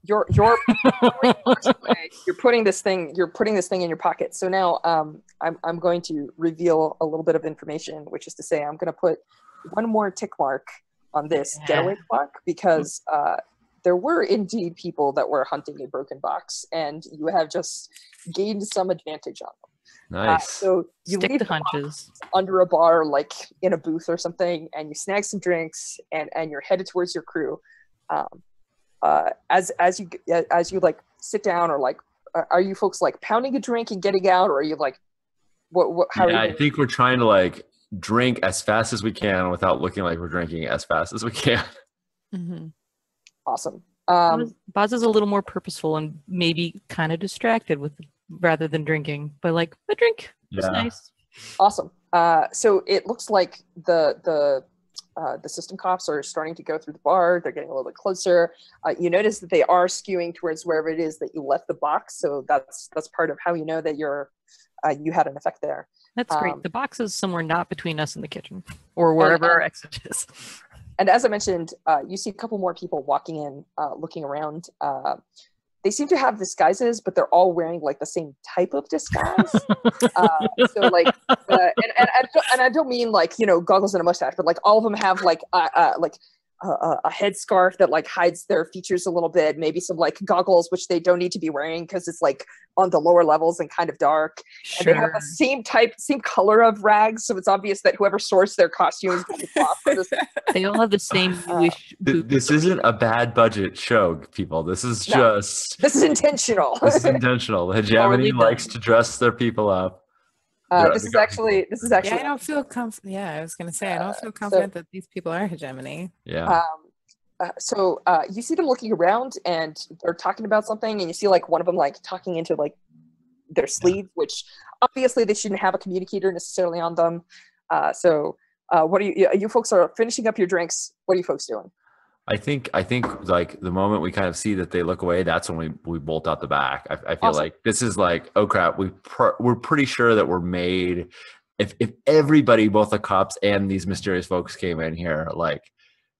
you're you're you're putting this thing you're putting this thing in your pocket. So now um, I'm I'm going to reveal a little bit of information, which is to say I'm going to put one more tick mark on this Yeah. getaway clock because uh, there were indeed people that were hunting a broken box, and you have just gained some advantage on them. Uh, Nice. so you Stick leave the hunches. under a bar, like in a booth or something, and you snag some drinks, and and you're headed towards your crew. Um, uh, as as you as you like sit down or like, are- are you folks like pounding a drink and getting out, or are you like, what what? How yeah, are I think we're trying to like drink as fast as we can without looking like we're drinking as fast as we can. hmm awesome. Um, Boz- Boz is a little more purposeful and maybe kind of distracted with rather than drinking, but like a drink is Yeah. nice. Awesome. Uh, so it looks like the the uh, the system cops are starting to go through the bar. They're getting a little bit closer. Uh, you notice that they are skewing towards wherever it is that you left the box. So that's that's part of how you know that you're uh, you had an effect there. That's great. Um, The box is somewhere not between us and the kitchen or wherever our exit is. And as I mentioned, uh, you see a couple more people walking in, uh, looking around. Uh, they seem to have disguises, but they're all wearing like the same type of disguise. uh, so like, uh, and, and, and, and I don't mean like you know goggles and a mustache, but like all of them have like uh, uh, like a, a a headscarf that like hides their features a little bit. Maybe some like goggles which they don't need to be wearing because it's like on the lower levels and kind of dark. And they have the same type, same color of rags, so it's obvious that whoever sourced their costumes got the cloth for this They all have the same Uh, Th- this isn't a bad budget show, people. This is No. just This is intentional. this is intentional. The hegemony likes to dress their people up. Uh, this is actually this is actually. Yeah, actually I don't feel confident. Yeah, I was gonna say I don't feel so- confident that these people are hegemony. Yeah. um, uh, so uh, you see them looking around and they're talking about something and you see like one of them like talking into like their sleeve which obviously they shouldn't have a communicator necessarily on them uh, so uh, what are you you folks are finishing up your drinks what are you folks doing I think I think like the moment we kind of see that they look away, that's when we, we bolt out the back. I, I feel Awesome. like this is like oh crap, we pr- we're pretty sure that we're made. If if everybody, both the cops and these mysterious folks, came in here, like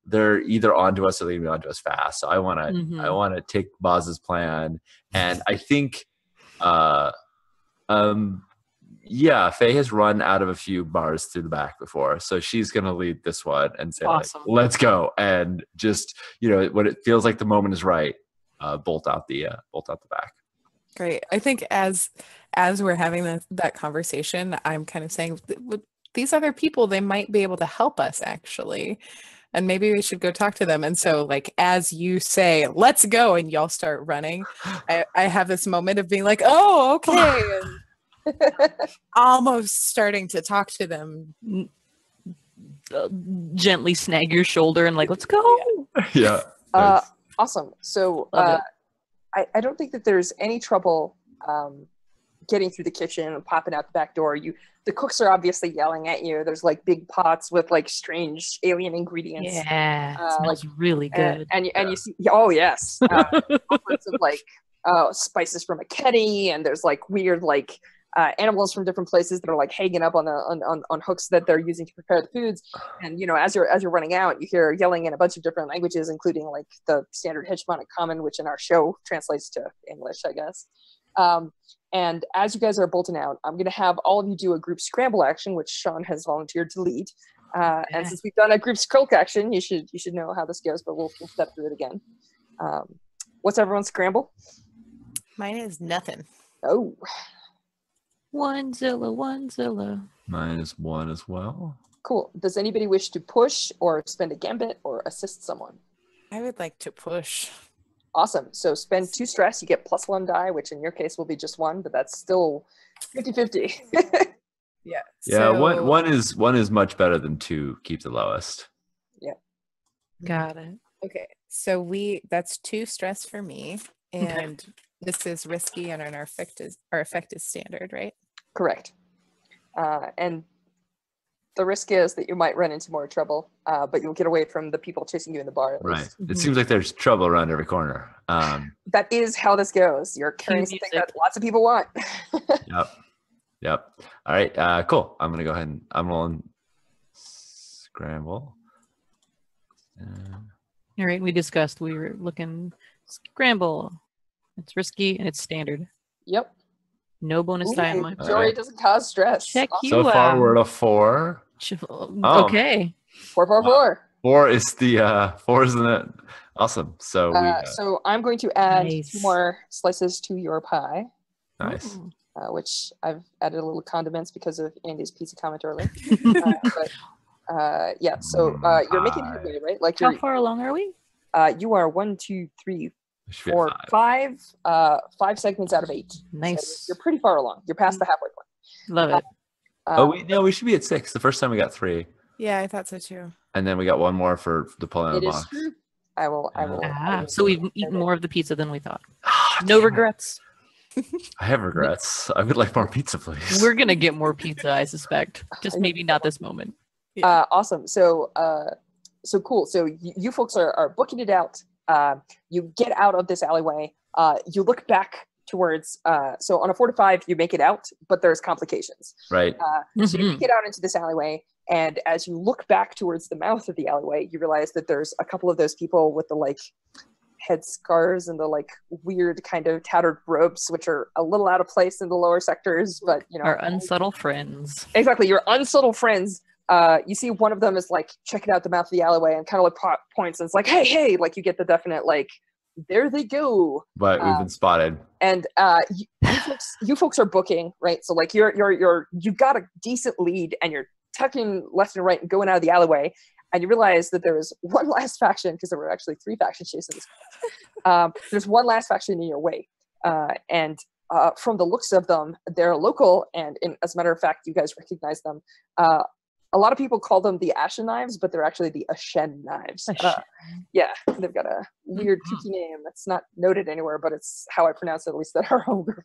they're either onto us or they're onto us fast. So I want to I Mhm. want to take Boz's plan, and I think, uh, um, yeah, Faye has run out of a few bars through the back before, so she's gonna lead this one and say, like, "Let's go!" And just you know, when it feels like the moment is right, uh, bolt out the uh, bolt out the back. Great. I think as as we're having that that conversation, I'm kind of saying "Th- these other people they might be able to help us actually. And maybe we should go talk to them. And so, like, as you say, let's go, and y'all start running, I, I have this moment of being like, oh, okay. And almost starting to talk to them. Gently snag your shoulder and like, let's go. yeah. uh, Nice. awesome so uh. I, I don't think that there's any trouble um, getting through the kitchen and popping out the back door you the cooks are obviously yelling at you there's like big pots with like strange alien ingredients Yeah, Uh, smells really good. and you and you see oh yes uh, all sorts of like uh, spices from a Kenny, and there's like weird like uh, animals from different places that are like hanging up on the on, on, on hooks that they're using to prepare the foods. And you know as you're as you're running out you hear yelling in a bunch of different languages including like the standard hegemonic common which in our show translates to english i guess. Um, and as you guys are bolting out i'm going to have all of you do a group scramble action which sean has volunteered to lead. Uh, and since we've done a group scroll action you should you should know how this goes but we'll, we'll step through it again. Um, what's everyone's scramble? Mine is nothing. oh One Zilla, one Zilla. Minus one as well. cool does anybody wish to push or spend a gambit or assist someone I would like to push. Awesome. So spend two stress, you get plus one die, which in your case will be just one, but that's still 50 50. Yeah, one So- one is one is much better than two. Keep the lowest. Yeah. Got it. Okay, so we that's two stress for me, and this is risky and our effect is our effect is standard, right? Correct. Uh, and the risk is that you might run into more trouble, uh, but you'll get away from the people chasing you in the bar. at Right. least. It seems like there's trouble around every corner. Um, That is how this goes. You're carrying something that lots of people want. yep. Yep. All right. Uh, cool. I'm gonna go ahead and I'm rolling scramble. Uh, All right, we discussed we were looking scramble. It's risky and it's standard. yep. No bonus die on my All Jory right. doesn't cause stress. Check Awesome. you so far out. we're at a four. Oh. Okay. Four, four, four. Four is the uh four is the awesome. So we Uh, uh, so I'm going to add two more slices to your pie, nice. Ooh. uh, which I've added a little condiments because of Andy's pizza comment earlier. Uh, but uh, yeah, so uh, you're making Pie. headway, right? Like How far along are we? uh, you are one, two, three, We should be five. five, uh, five segments out of eight. So Nice. you're pretty far along. You're past the halfway point. Love it. Oh, Um, we no, we should be at six. The first time we got three, Yeah, I thought so too. and then we got one more for the pulling of the is box. true. I will. I will. I Ah, will so we've eaten more of the pizza than we thought. Ah, No regrets. I have regrets. I would like more pizza, please. We're gonna get more pizza, I suspect. Just maybe not this moment. Uh, awesome. So, uh, so cool. So you, you folks are, are booking it out. Uh, you get out of this alleyway. Uh, you look back towards. Uh, so on a four to five, you make it out, but there's complications. right. Uh, so you get out into this alleyway, and as you look back towards the mouth of the alleyway, you realize that there's a couple of those people with the like head scars and the like weird kind of tattered robes, which are a little out of place in the lower sectors, but you know, Our unsubtle friends. exactly your unsubtle friends. Uh, you see one of them is like checking out the mouth of the alleyway and kind of like po- points and it's like, hey, hey, like you get the definite like, there they go. But we've been spotted. and uh, you, you, folks, you folks are booking right so like you're you're you're you've got a decent lead and you're tucking left and right and going out of the alleyway and you realize that there is one last faction because there were actually three factions chasing this um, there's one last faction in your way uh, and uh, from the looks of them they're local and in, as a matter of fact you guys recognize them uh, a lot of people call them the Ashen knives, but they're actually the Ashen knives. Uh, yeah, they've got a weird kooky name that's not noted anywhere, but it's how I pronounce it, at least at our home group.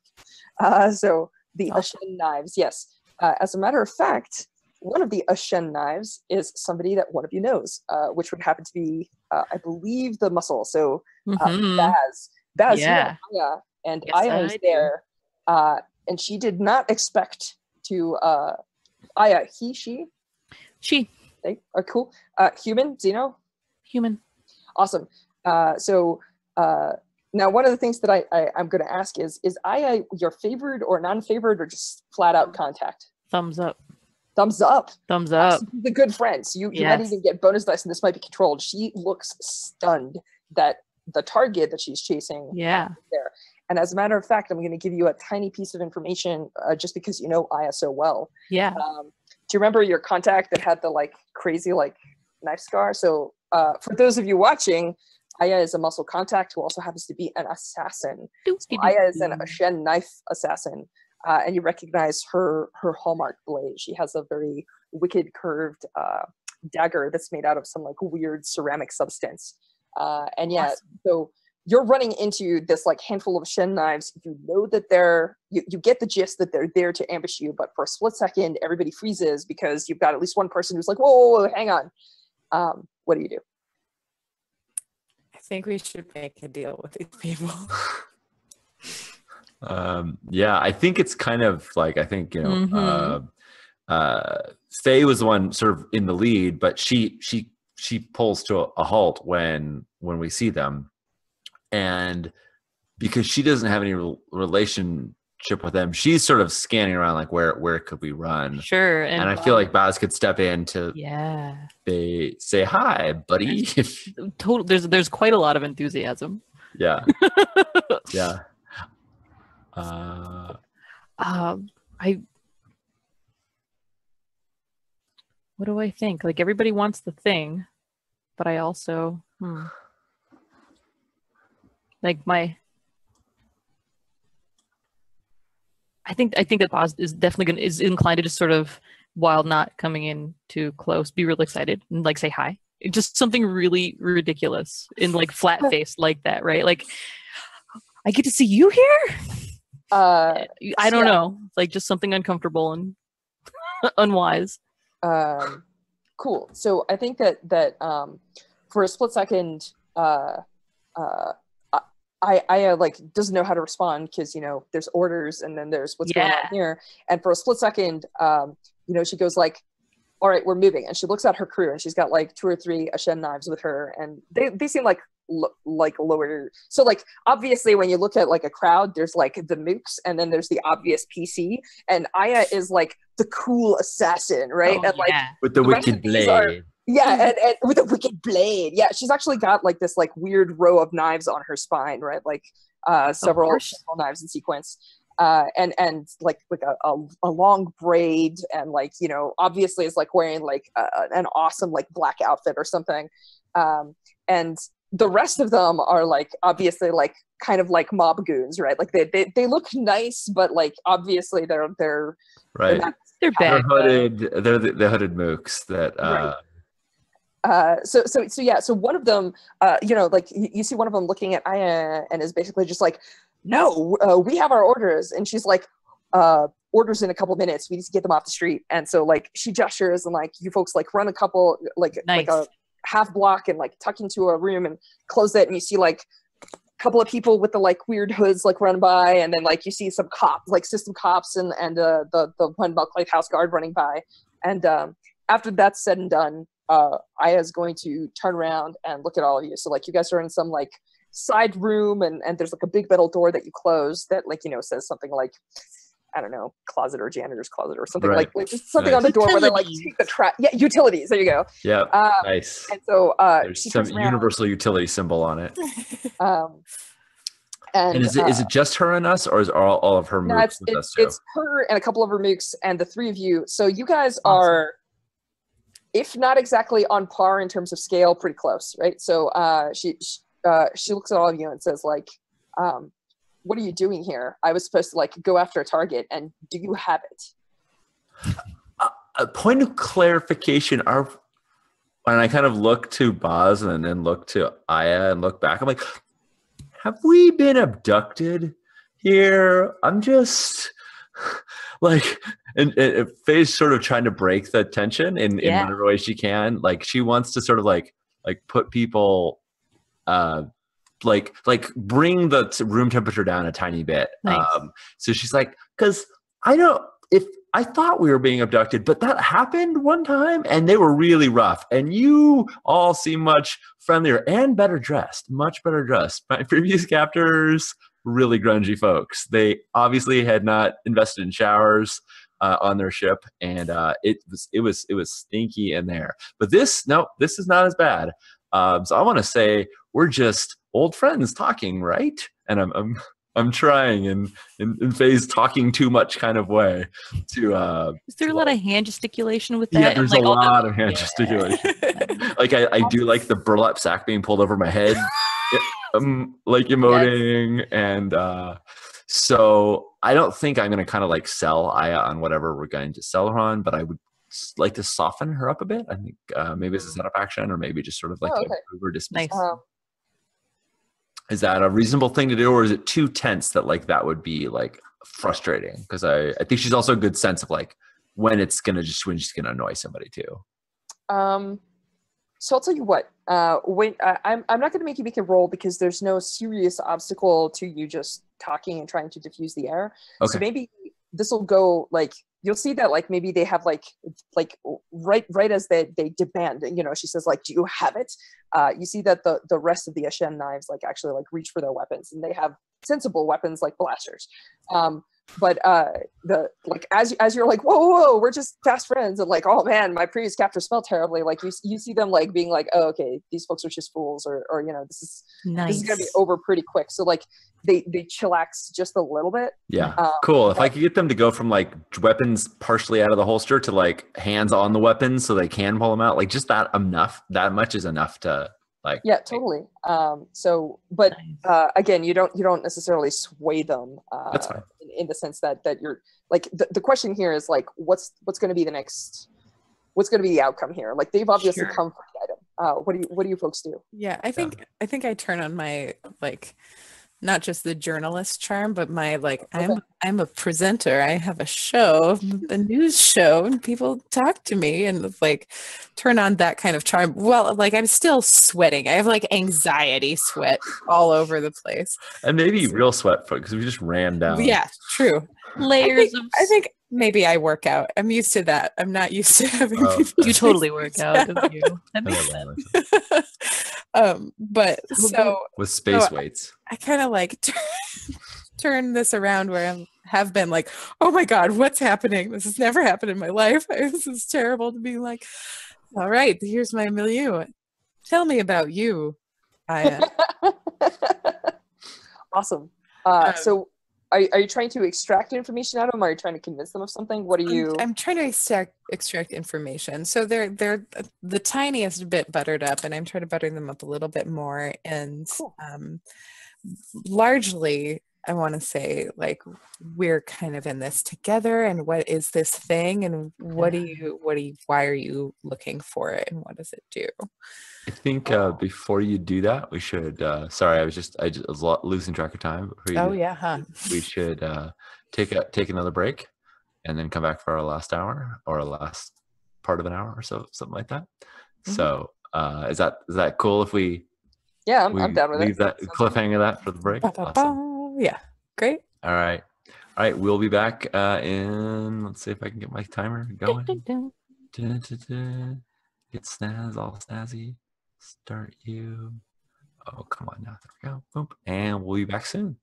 Uh, so the. Ashen knives, yes. Uh, as a matter of fact, one of the Ashen knives is somebody that one of you knows, uh, which would happen to be, uh, I believe, the muscle. So uh, Mhm. Baz, Baz, Yeah. you know Aya, and Yes, Aya do. there, uh, and she did not expect to. Uh, Aya, he, she, She, they are cool. Uh, human, Xeno, human. awesome. Uh, so uh, now, one of the things that I, I I'm going to ask is: Is Aya your favored or non-favored, or just flat out contact? Thumbs up. Thumbs up. Thumbs up. The good friends. You you might even get bonus dice, and this might be controlled. She looks stunned that the target that she's chasing Yeah. there. And as a matter of fact, I'm going to give you a tiny piece of information uh, just because you know Aya so well. Yeah. Um, do you remember your contact that had the like crazy like knife scar? So uh, for those of you watching, Aya is a muscle contact who also happens to be an assassin. So Aya is an Ashen knife assassin, uh, and you recognize her her hallmark blade. She has a very wicked curved uh, dagger that's made out of some like weird ceramic substance. Uh, and yeah, so you're running into this like handful of Ashen knives. You know that they're you, you get the gist that they're there to ambush you, but for a split second, everybody freezes because you've got at least one person who's like, whoa, whoa, whoa hang on. Um, what do you do? I think we should make a deal with these people. Um, yeah, I think it's kind of like I think you know, Mhm. uh, uh, Faye was the one sort of in the lead, but she she she pulls to a, a halt when when we see them, and because she doesn't have any rel- relationship with them, she's sort of scanning around like where where could we run, Sure. And, and I feel like Baz could step in to yeah. they say hi, buddy. Total. There's there's quite a lot of enthusiasm. yeah, yeah. Uh, Um, I. What do I think? Like everybody wants the thing, but I also hmm. Like my. I think I think that Boz is definitely going to is inclined to just sort of while not coming in too close, be real excited and like say hi. Just something really ridiculous in like flat face like that, right? Like, I get to see you here. Uh, I don't yeah. know, like just something uncomfortable and unwise. um, cool. So I think that that um, for a split second, uh, uh, I I uh, like doesn't know how to respond because you know there's orders and then there's what's going on here. And for a split second, um, you know, she goes like, "All right, we're moving," and she looks at her crew and she's got like two or three Ashen knives with her, and they they seem like lo- like lower. So like obviously when you look at like a crowd, there's like the mooks and then there's the obvious PC, and Aya is like the cool assassin, right? Oh, and like yeah. With the The wicked of these are- blade. Yeah, and, and with a wicked blade. Yeah, she's actually got like this like weird row of knives on her spine, right? Like uh several, several knives in sequence. Uh and and like like a, a, a long braid and like you know obviously is like wearing like a, an awesome like black outfit or something um and the rest of them are like obviously like kind of like mob goons right like they they, they look nice but like obviously they're they're, they're Right. not They're They're bad. hooded. They're the, the hooded mooks that. Uh, uh so so so yeah so one of them uh you know like you, you see one of them looking at Aya and is basically just like no uh, we have our orders. And she's like uh orders in a couple minutes. We need to get them off the street. And so like she gestures and like you folks like run a couple like like a half block and like tuck into a room and close it. And you see like a couple of people with the like weird hoods like run by. And then like you see some cops like system cops and and uh, the the one Life House guard running by. And um after that's said and done uh Aya's going to turn around and look at all of you so like you guys are in some like side room and and there's like a big metal door that you close that like you know says something like I don't know, closet or janitor's closet or something Right. like, like just something on the door where they like Utilities. take the trash. Yeah, utilities. There you go. yeah. Um, Nice. and so uh, There's some around, universal utility symbol on it. um, and, And is it is uh, it just her and us, or is all, all of her no, mooks it's, with us it's, too? it's her and a couple of her mooks and the three of you. So you guys Awesome. are, if not exactly on par in terms of scale, pretty close, right? So uh, she she, uh, she looks at all of you and says like, um, "What are you doing here? I was supposed to like go after a target, and do you have it?" a point of clarification are when I kind of look to Boz and then look to Aya and look back, I'm like, have we been abducted here? I'm just like, and, and Faye's sort of trying to break the tension in, in whatever way she can. Like she wants to sort of like like put people uh like like bring the room temperature down a tiny bit. Nice. Um so she's like, because I don't if I thought we were being abducted, but that happened one time and they were really rough. And you all seem much friendlier and better dressed, much better dressed. My previous captors, really grungy folks. They obviously had not invested in showers uh, on their ship, and uh, it was it was it was stinky in there. But this, no, this is not as bad. Um, so I want to say we're just old friends talking, right? And I'm I'm I'm trying in in, in Faye's talking too much kind of way to uh Is there a lot of hand gesticulation with that? yeah there's like, a the- lot of hand Yeah. gesticulation like I, I do like the burlap sack being pulled over my head um, like emoting and uh so i don't think i'm going to kind of like sell aya on whatever we're going to sell her on but i would like to soften her up a bit i think uh maybe it's a setup action or maybe just sort of like Oh, to okay. improve her dismiss- Nice. Um, is that a reasonable thing to do or is it too tense that like that would be like frustrating? Because i i think she's also a good sense of like when it's gonna just when she's gonna annoy somebody too. Um, so I'll tell you what. Uh, when I, I'm I'm not going to make you make a roll because there's no serious obstacle to you just talking and trying to diffuse the air. Okay. So maybe this will go like you'll see that like maybe they have like like right right as they they demand you know she says like do you have it uh you see that the the rest of the Ashen knives like actually like reach for their weapons and they have sensible weapons like blasters um but uh the like as as you're like whoa whoa, whoa we're just fast friends and like oh man my previous captor smelled terribly like you you see them like being like oh okay these folks are just fools or or you know this is Nice. this is gonna be over pretty quick so like they they chillax just a little bit Yeah. Um, Cool. If I could get them to go from like weapons partially out of the holster to like hands on the weapons so they can pull them out, like just that enough, that much is enough to Like Yeah, totally. Um, so, but Nice. uh, again, you don't you don't necessarily sway them. Uh, That's fine. In, in the sense that that you're like the, the question here is like what's what's going to be the next what's going to be the outcome here? Like they've obviously Sure. come for the item. Uh, what do you what do you folks do? Yeah, I think I think I turn on my like not just the journalist charm, but my like I'm I'm a presenter. I have a show, a news show, and people talk to me and like turn on that kind of charm. Well, like I'm still sweating. I have like anxiety sweat all over the place. and maybe real sweat because we just ran down. Yeah, true. I Layers think, of. I think maybe I work out. I'm used to that. I'm not used to having Oh, people you totally work out. don't you? That I makes love sense. that. um, but so with space So, weights. I kind of like turn, turn this around where I have been like, oh my God, what's happening? This has never happened in my life. This is terrible to be like, all right, here's my milieu. Tell me about you. I, awesome. Uh, Um, so, are, are you trying to extract information out of them? Are you trying to convince them of something? What are you? I'm, I'm trying to extract, extract information. So they're they're the tiniest bit buttered up, and I'm trying to butter them up a little bit more. And Cool. um, largely, I want to say like we're kind of in this together. And what is this thing? And what do you what do you why are you looking for it? And what does it do? I think uh, before you do that, we should. Uh, sorry, I was just I just was losing track of time. You Oh do- yeah, huh? we should uh, take a take another break, and then come back for our last hour or our last part of an hour or so, something like that. Mhm. So, uh, is that is that cool if we yeah, I'm, we I'm down with leave it. that cliffhanger that for the break? Awesome. Yeah, great. All right, all right. We'll be back uh, in. Let's see if I can get my timer going. Get snaz, all snazzy. Start you. Oh, come on now. There we go. Boom. And we'll be back soon.